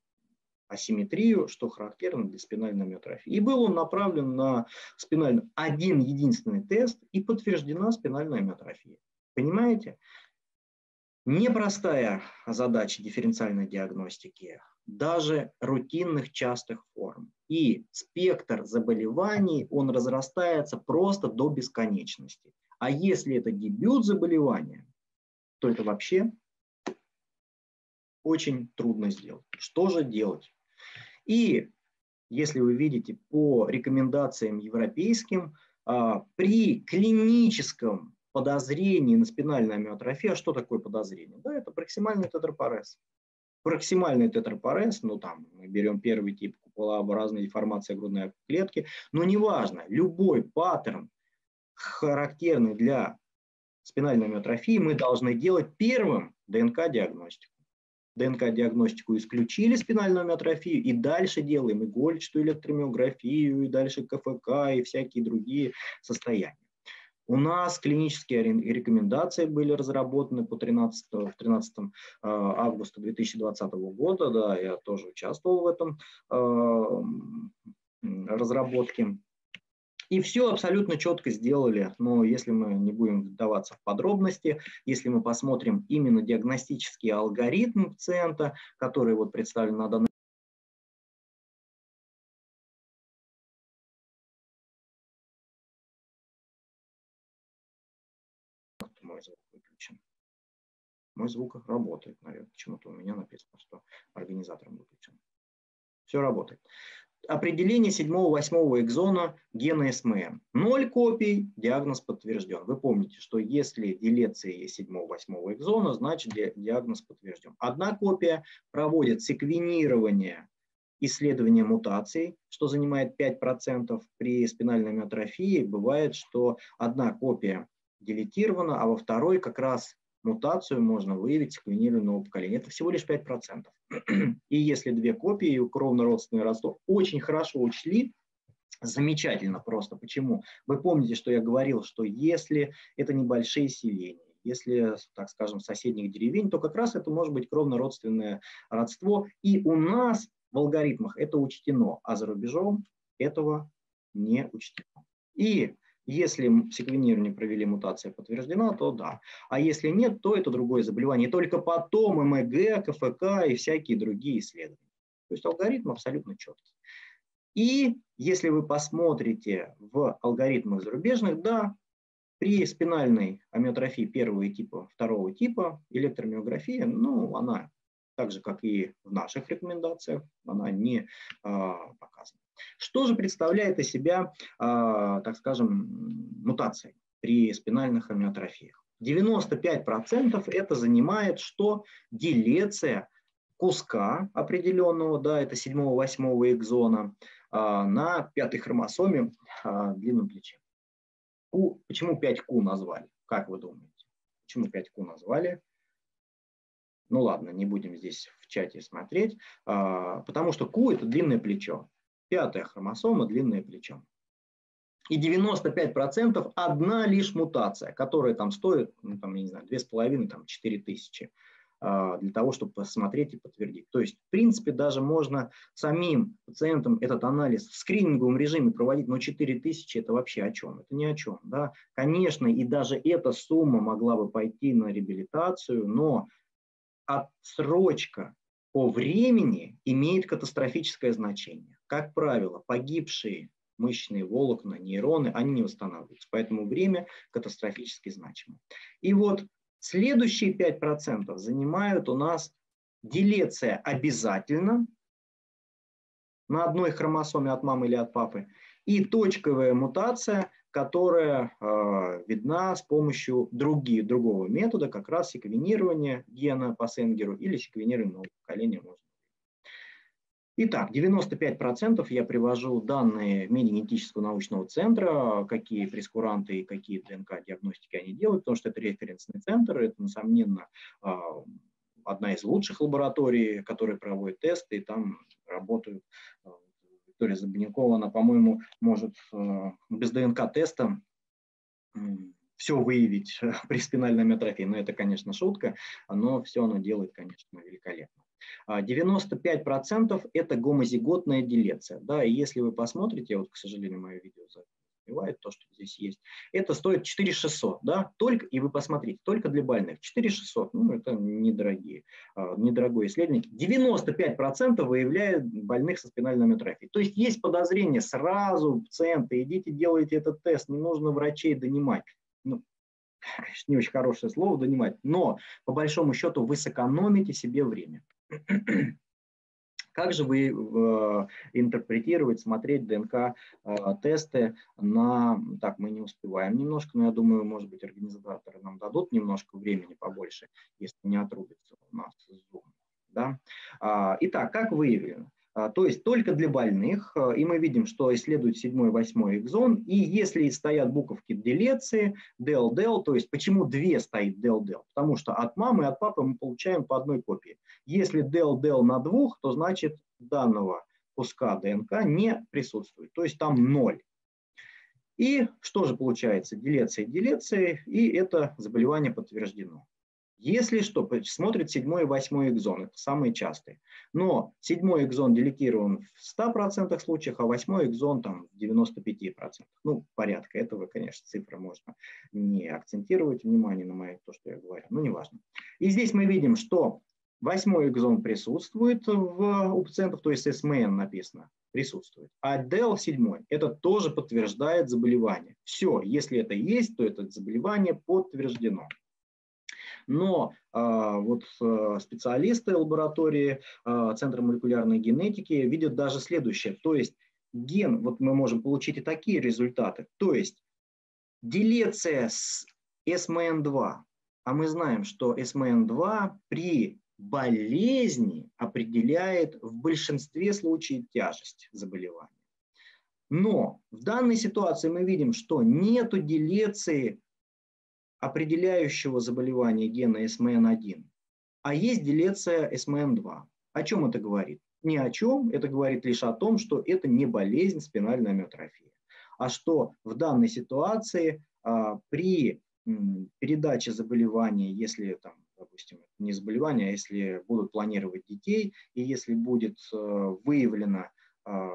асимметрию, что характерно для спинальной амиотрофии. И был он направлен на спинальный один единственный тест, и подтверждена спинальная амиотрофия. Понимаете? Непростая задача дифференциальной диагностики, даже рутинных частых форм. И спектр заболеваний, он разрастается просто до бесконечности. А если это дебют заболевания, то это вообще очень трудно сделать. Что же делать? И если вы видите по рекомендациям европейским, а, при клиническом подозрении на спинальную амиотрофию, а что такое подозрение? Да, это проксимальный тетрапорез. Проксимальный тетрапорез, ну там мы берем первый тип куполообразной деформации грудной клетки, но неважно, любой паттерн, характерный для спинальной амиотрофии, мы должны делать первым ДНК-диагностику. ДНК-диагностику исключили спинальную амиотрофию, и дальше делаем игольчатую электромиографию, и дальше КФК, и всякие другие состояния. У нас клинические рекомендации были разработаны по 13, 13 а, августа 2020 года. Да, я тоже участвовал в этом а, разработке. И все абсолютно четко сделали, но если мы не будем вдаваться в подробности, если мы посмотрим именно диагностический алгоритм пациента, который вот представлен на данной Мой звук работает, наверное. Почему-то у меня написано, что организатором выключен. Все работает определение 7-8 экзона гена SMN. Ноль копий, диагноз подтвержден. Вы помните, что если делеция есть 7-8 экзона, значит диагноз подтвержден. Одна копия проводит секвенирование исследования мутаций, что занимает 5% при спинальной амиотрофии. Бывает, что одна копия делетирована, а во второй как раз мутацию можно выявить секвенированного поколения. Это всего лишь 5%. (clears throat) И если две копии кровно-родственные родство очень хорошо учли, замечательно просто. Почему? Вы помните, что я говорил, что если это небольшие селения, если, так скажем, соседних деревень, то как раз это может быть кровно-родственное родство. И у нас в алгоритмах это учтено, а за рубежом этого не учтено. И если секвенирование провели, мутация подтверждена, то да. А если нет, то это другое заболевание. И только потом МГ, КФК и всякие другие исследования. То есть алгоритм абсолютно четкий. И если вы посмотрите в алгоритмах зарубежных, да, при спинальной амиотрофии первого типа, второго типа электромиография, ну, она так же, как и в наших рекомендациях, она не а, показана. Что же представляет из себя, а, так скажем, мутации при спинальных амиотрофиях? 95% это занимает что? Делеция куска определенного, да, это 7-8 экзона, а, на пятой хромосоме а, длинном плече. Q, почему 5Q назвали? Как вы думаете? Почему 5Q назвали? Ну ладно, не будем здесь в чате смотреть, потому что Q – это длинное плечо. Пятая хромосома – длинное плечо. И 95% одна лишь мутация, которая там стоит, ну, там, я не знаю, 2,5, там, 4 тысячи а, для того, чтобы посмотреть и подтвердить. То есть, в принципе, даже можно самим пациентам этот анализ в скрининговом режиме проводить, но 4 тысячи это вообще о чем? Это ни о чем. Да? Конечно, и даже эта сумма могла бы пойти на реабилитацию, но отсрочка по времени имеет катастрофическое значение. Как правило, погибшие мышечные волокна, нейроны, они не восстанавливаются. Поэтому время катастрофически значимо. И вот следующие 5% занимают у нас делеция обязательно на одной хромосоме от мамы или от папы и точковая мутация, которая э, видна с помощью других, другого метода, как раз секвенирования гена по Сенгеру или секвенирования нового поколения можно Итак, 95% я привожу данные медиагенетического научного центра, какие прескуранты и какие ДНК-диагностики они делают, потому что это референсный центр, это, несомненно, а, одна из лучших лабораторий, которые проводят тесты, и там работают а, Виктория Забанякова, она, по-моему, может а, без ДНК-теста все выявить (laughs) при спинальной амиотрофии. Но это, конечно, шутка, но все оно делает, конечно, великолепно. 95% а, это гомозиготная делеция. Да, и если вы посмотрите, вот, к сожалению, мое видео забивает то, что здесь есть, это стоит 4600, да, только, и вы посмотрите, только для больных, 4600, ну, это недорогие, а, недорогое исследование, 95% выявляют больных со спинальной амиотрофией. То есть есть подозрение сразу пациенты, идите делайте этот тест, не нужно врачей донимать. Ну, конечно, не очень хорошее слово донимать, но по большому счету вы сэкономите себе время. (clears throat) Как же вы э, интерпретировать, смотреть ДНК-тесты э, на... Так, мы не успеваем немножко, но я думаю, может быть, организаторы нам дадут немножко времени побольше, если не отрубится у нас Zoom. Да? А, итак, как выявлено? А, то есть только для больных, а, и мы видим, что исследует 7-8 экзон, и если стоят буковки делеции, del-del, то есть почему две стоит del-del? Потому что от мамы и от папы мы получаем по одной копии. Если del-del на двух, то значит данного куска ДНК не присутствует, то есть там ноль. И что же получается? Делеция делеция, и это заболевание подтверждено. Если что, смотрит седьмой и восьмой экзон, это самые частые. Но седьмой экзон делегирован в 100% случаях, а восьмой экзон там в 95%. Ну, порядка этого, конечно, цифры можно не акцентировать внимание на мое, то, что я говорю, но неважно. И здесь мы видим, что восьмой экзон присутствует в, у пациентов, то есть СМН написано, присутствует. А DEL 7 это тоже подтверждает заболевание. Все, если это есть, то это заболевание подтверждено. Но а, вот а, специалисты лаборатории а, Центра молекулярной генетики видят даже следующее. То есть ген, вот мы можем получить и такие результаты. То есть делеция с SMN2, а мы знаем, что SMN2 при болезни определяет в большинстве случаев тяжесть заболевания. Но в данной ситуации мы видим, что нет делеции определяющего заболевания гена SMN1, а есть делеция SMN2. О чем это говорит? Ни о чем, это говорит лишь о том, что это не болезнь спинальной амиотрофии, а что в данной ситуации а, при передаче заболевания, если там, допустим, не заболевание, а если будут планировать детей, и если будет а, выявлено а,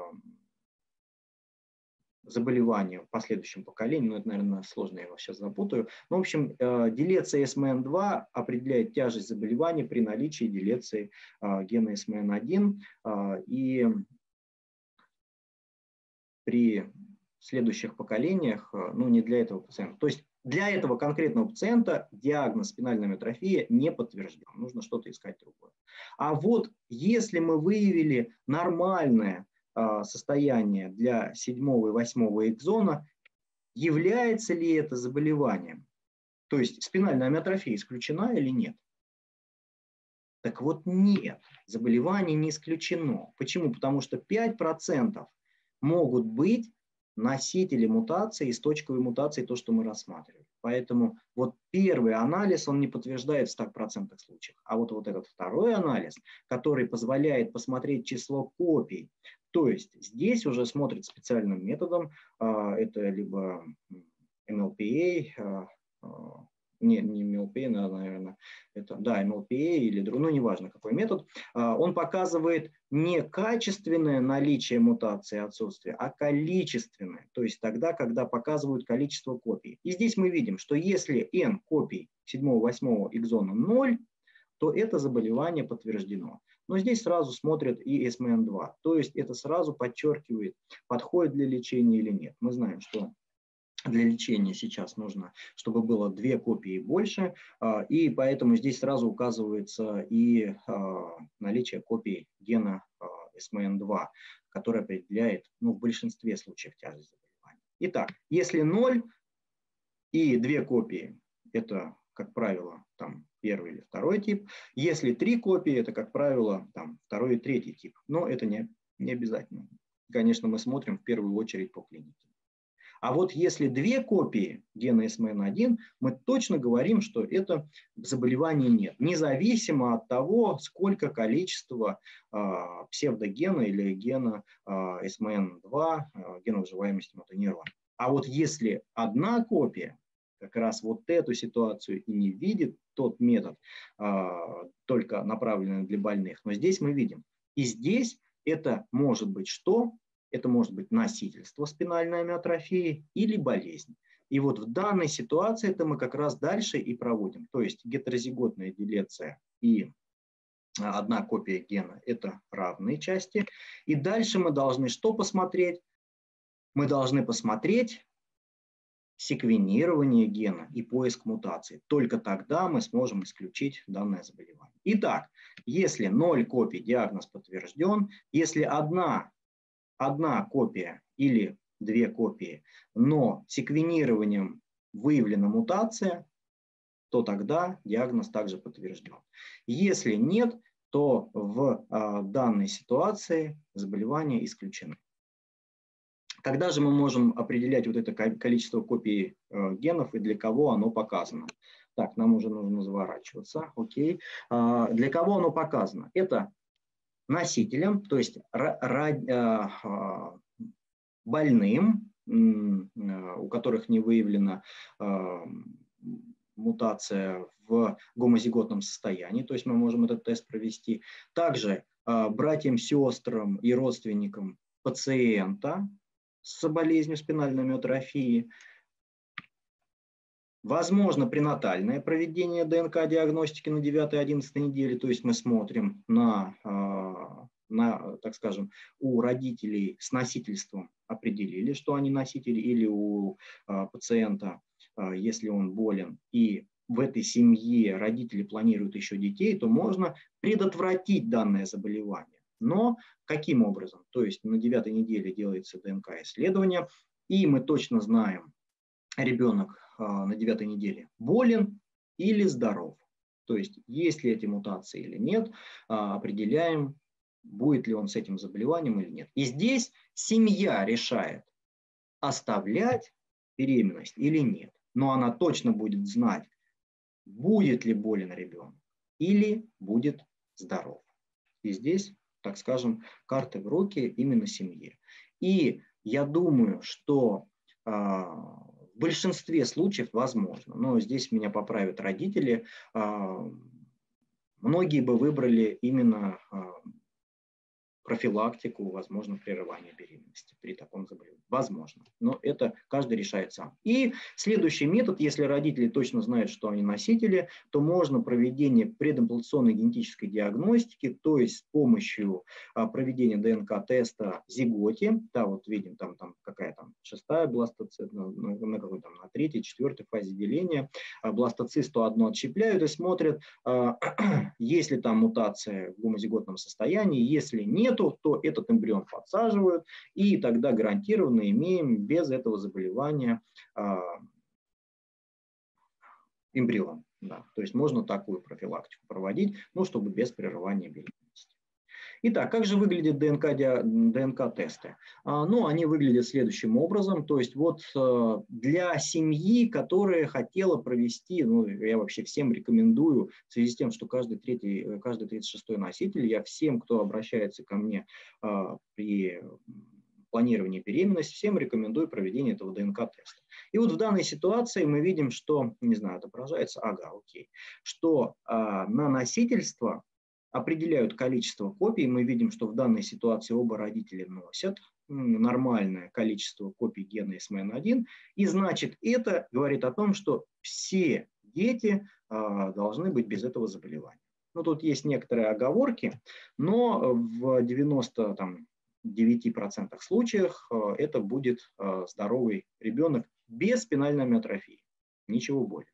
заболеванию в последующем поколении, но это, наверное, сложно, я его сейчас запутаю. Ну, в общем, э, делеция SMN2 определяет тяжесть заболевания при наличии делеции э, гена SMN1, э, и при следующих поколениях, ну, не для этого пациента. То есть для этого конкретного пациента диагноз спинальная амиотрофия не подтвержден. Нужно что-то искать другое. А вот если мы выявили нормальное состояние для седьмого и восьмого экзона, является ли это заболеванием? То есть спинальная амиотрофия исключена или нет? Так вот нет, заболевание не исключено. Почему? Потому что 5% могут быть носители мутации и с точковой мутацией, то, что мы рассматривали. Поэтому вот первый анализ, он не подтверждает в 100% случаях. А вот, вот этот второй анализ, который позволяет посмотреть число копий, то есть здесь уже смотрит специальным методом, а, это либо MLPA, а, а, не, не MLPA, наверное, это, да, MLPA или другой, ну, неважно какой метод, он показывает не качественное наличие мутации отсутствия, а количественное, то есть тогда, когда показывают количество копий. И здесь мы видим, что если n копий 7-8 экзона 0, то это заболевание подтверждено. Но здесь сразу смотрят и SMN2, то есть это сразу подчеркивает, подходит для лечения или нет. Мы знаем, что для лечения сейчас нужно, чтобы было две копии больше, а, и поэтому здесь сразу указывается и а, наличие копий гена SMN2, а, который определяет ну, в большинстве случаев тяжесть заболевания. Итак, если 0 и две копии, это, как правило, там первый или второй тип. Если три копии, это, как правило, там, второй и третий тип. Но это не, не обязательно. Конечно, мы смотрим в первую очередь по клинике. А вот если две копии гена SMN1, мы точно говорим, что это заболевания нет, независимо от того, сколько количества э, псевдогена или гена э, SMN2, э, гена выживаемости мотонейрона. А вот если одна копия, как раз вот эту ситуацию и не видит тот метод, а, только направленный для больных. Но здесь мы видим. И здесь это может быть что? Это может быть носительство спинальной амиотрофии или болезнь. И вот в данной ситуации это мы как раз дальше и проводим. То есть гетерозиготная делеция и одна копия гена – это равные части. И дальше мы должны что посмотреть? Мы должны посмотреть секвенирование гена и поиск мутаций. Только тогда мы сможем исключить данное заболевание. Итак, если 0 копий, диагноз подтвержден. Если одна, одна копия или две копии, но секвенированием выявлена мутация, то тогда диагноз также подтвержден. Если нет, то в а, данной ситуации заболевание исключено. Тогда же мы можем определять вот это количество копий э, генов и для кого оно показано. Так, нам уже нужно заворачиваться. Окей. А, для кого оно показано? Это носителям, то есть э, а, больным, э, у которых не выявлена мутация в гомозиготном состоянии, то есть мы можем этот тест провести. Также братьям, сестрам и родственникам пациента, с болезнью спинальной миотрофии. Возможно пренатальное проведение ДНК-диагностики на 9-11 неделе, то есть мы смотрим на, а, на, так скажем, у родителей с носительством определили, что они носители, или у а, пациента, а, если он болен, и в этой семье родители планируют еще детей, то можно предотвратить данное заболевание. Но каким образом? То есть на девятой неделе делается ДНК-исследование, и мы точно знаем, ребенок а, на девятой неделе болен или здоров. То есть есть ли эти мутации или нет, а, определяем, будет ли он с этим заболеванием или нет. И здесь семья решает, оставлять беременность или нет. Но она точно будет знать, будет ли болен ребенок или будет здоров. И здесь так скажем, карты в руки именно семье. И я думаю, что э, в большинстве случаев возможно, но здесь меня поправят родители, э, многие бы выбрали именно э, профилактику, возможно, прерывания беременности при таком заболевании. Возможно, но это каждый решает сам. И следующий метод, если родители точно знают, что они носители, то можно проведение предимплантационной генетической диагностики, то есть с помощью а, проведения ДНК-теста зиготе, да, вот видим там, там какая там шестая бластоцит, на, на, на какой там, на третьей, четвертой фазе деления, а, бластоцисту одно отщепляют и смотрят, а, (clears throat) есть ли там мутация в гомозиготном состоянии, если нет, нету, то этот эмбрион подсаживают, и тогда гарантированно имеем без этого заболевания а, эмбрион. Да. То есть можно такую профилактику проводить, ну, чтобы без прерывания беременности. Итак, как же выглядят ДНК-тесты? А, ну, они выглядят следующим образом. То есть вот э, для семьи, которая хотела провести, ну, я вообще всем рекомендую, в связи с тем, что каждый третий, э, каждый 36 носитель, я всем, кто обращается ко мне а, при планировании беременности, всем рекомендую проведение этого ДНК-теста. И вот в данной ситуации мы видим, что, не знаю, отображается, ага, окей, что а, на носительство определяют количество копий. Мы видим, что в данной ситуации оба родителя носят нормальное количество копий гена SMN1. И значит, это говорит о том, что все дети а, должны быть без этого заболевания. Ну, тут есть некоторые оговорки, но в 99% случаях а, это будет а, здоровый ребенок без спинальной амиотрофии. Ничего более.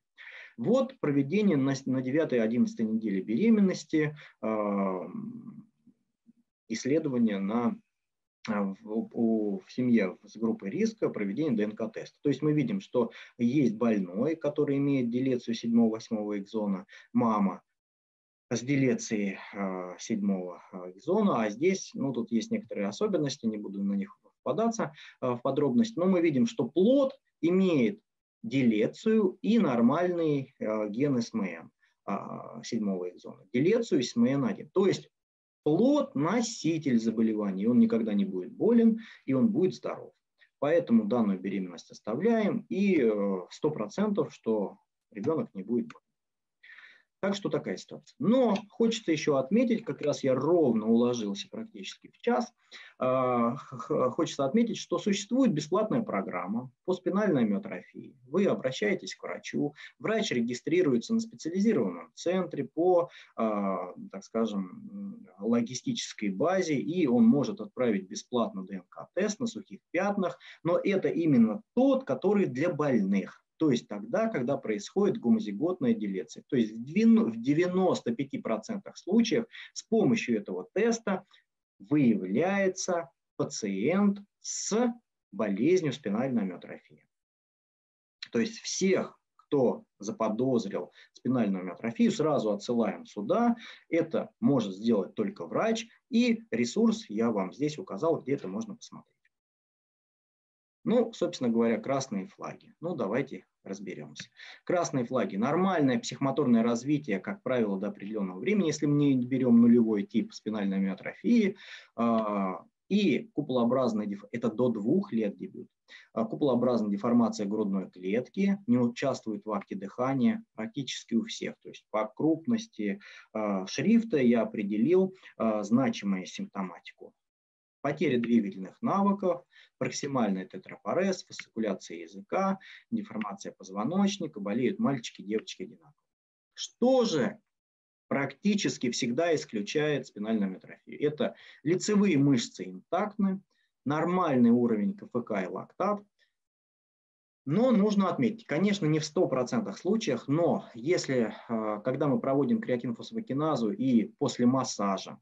Вот проведение на, на 9-11 неделе беременности э, исследования на в, у, в семье с группой риска проведение ДНК-теста. То есть мы видим, что есть больной, который имеет делецию 7-8 экзона, мама с делецией э, 7 экзона, а здесь, ну тут есть некоторые особенности, не буду на них впадаться э, в подробности, но мы видим, что плод имеет делецию и нормальный э, ген СМН а, седьмого экзона. Делецию СМН1. То есть плод – носитель заболевания, он никогда не будет болен, и он будет здоров. Поэтому данную беременность оставляем, и 100%, э, что ребенок не будет болен. Так что такая ситуация. Но хочется еще отметить, как раз я ровно уложился практически в час, а, хочется отметить, что существует бесплатная программа по спинальной миотрофии. Вы обращаетесь к врачу, врач регистрируется на специализированном центре по, а, так скажем, логистической базе, и он может отправить бесплатно ДНК-тест на сухих пятнах, но это именно тот, который для больных то есть тогда, когда происходит гомозиготная делеция. То есть в 95% случаев с помощью этого теста выявляется пациент с болезнью спинальной амиотрофии. То есть всех, кто заподозрил спинальную амиотрофию, сразу отсылаем сюда. Это может сделать только врач. И ресурс я вам здесь указал, где это можно посмотреть. Ну, собственно говоря, красные флаги. Ну, давайте разберемся. Красные флаги. Нормальное психомоторное развитие, как правило, до определенного времени, если мы не берем нулевой тип спинальной миотрофии. А, и куполообразная деформация, это до двух лет дебют. А, куполообразная деформация грудной клетки не участвует в акте дыхания практически у всех. То есть по крупности а, шрифта я определил значимую симптоматику потеря двигательных навыков, проксимальный тетрапорез, фасцикуляция языка, деформация позвоночника, болеют мальчики, девочки одинаково. Что же практически всегда исключает спинальную амиотрофию? Это лицевые мышцы интактны, нормальный уровень КФК и лактат, но нужно отметить, конечно, не в 100% случаях, но если, а, когда мы проводим креатинфосфокиназу и после массажа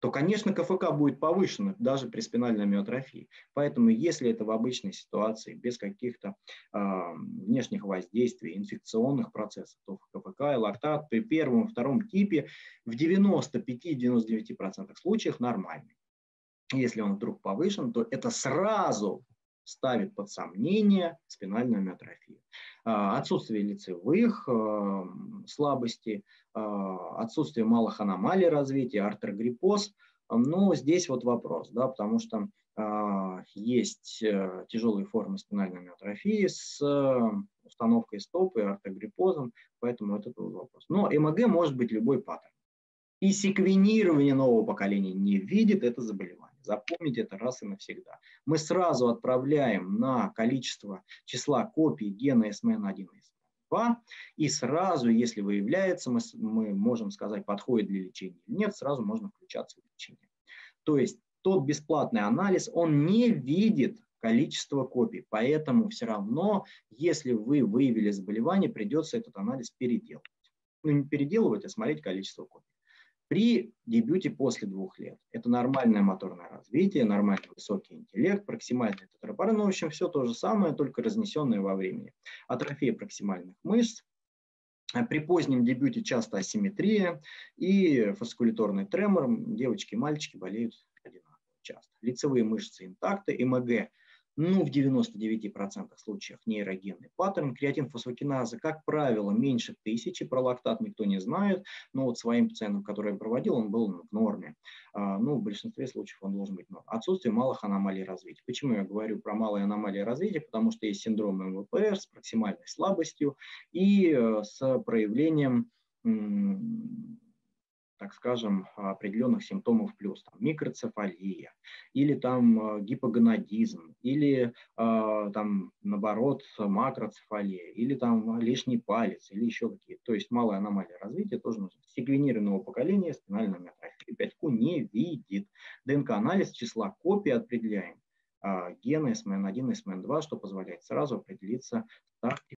то, конечно, КФК будет повышено даже при спинальной миотрофии. Поэтому, если это в обычной ситуации, без каких-то э, внешних воздействий, инфекционных процессов, то КФК и лактат при первом и втором типе в 95-99% случаев нормальный. Если он вдруг повышен, то это сразу ставит под сомнение спинальную миотрофию. А, отсутствие лицевых а, слабостей, а, отсутствие малых аномалий развития, артерогриппоз. Но здесь вот вопрос, да, потому что есть э, тяжелые формы спинальной миотрофии с установкой стопы, ортогриппозом, поэтому это был вопрос. Но МГ может быть любой паттерн. И секвенирование нового поколения не видит это заболевание. Запомните это раз и навсегда. Мы сразу отправляем на количество числа копий гена SMN1 и SMN2, и сразу, если выявляется, мы, мы можем сказать, подходит для лечения или нет, сразу можно включаться в лечение. То есть тот бесплатный анализ, он не видит количество копий. Поэтому все равно, если вы выявили заболевание, придется этот анализ переделывать. Ну, не переделывать, а смотреть количество копий при дебюте после двух лет. Это нормальное моторное развитие, нормальный высокий интеллект, проксимальный тетрапары, ну, в общем, все то же самое, только разнесенное во времени. Атрофия проксимальных мышц, При позднем дебюте часто асимметрия и фаскуляторный тремор. Девочки и мальчики болеют одинаково часто. Лицевые мышцы интакты, МГ ну, в 99% случаев нейрогенный паттерн. Креатин фосфокиназы, как правило, меньше тысячи, про лактат никто не знает, но вот своим пациентам, которые я проводил, он был в норме. А, ну, в большинстве случаев он должен быть норм. Отсутствие малых аномалий развития. Почему я говорю про малые аномалии развития? Потому что есть синдром МВПР с проксимальной слабостью и э, с проявлением так скажем, определенных симптомов плюс, там, микроцефалия, или там э, гипогонадизм, или э, там, наоборот, макроцефалия, или там лишний палец, или еще какие-то. То есть малая аномалия развития тоже нужна. Сегвенированного поколения спинальная миотрофия 5Q не видит. ДНК-анализ числа копий определяем. Гены SMN1 и SMN2, что позволяет сразу определиться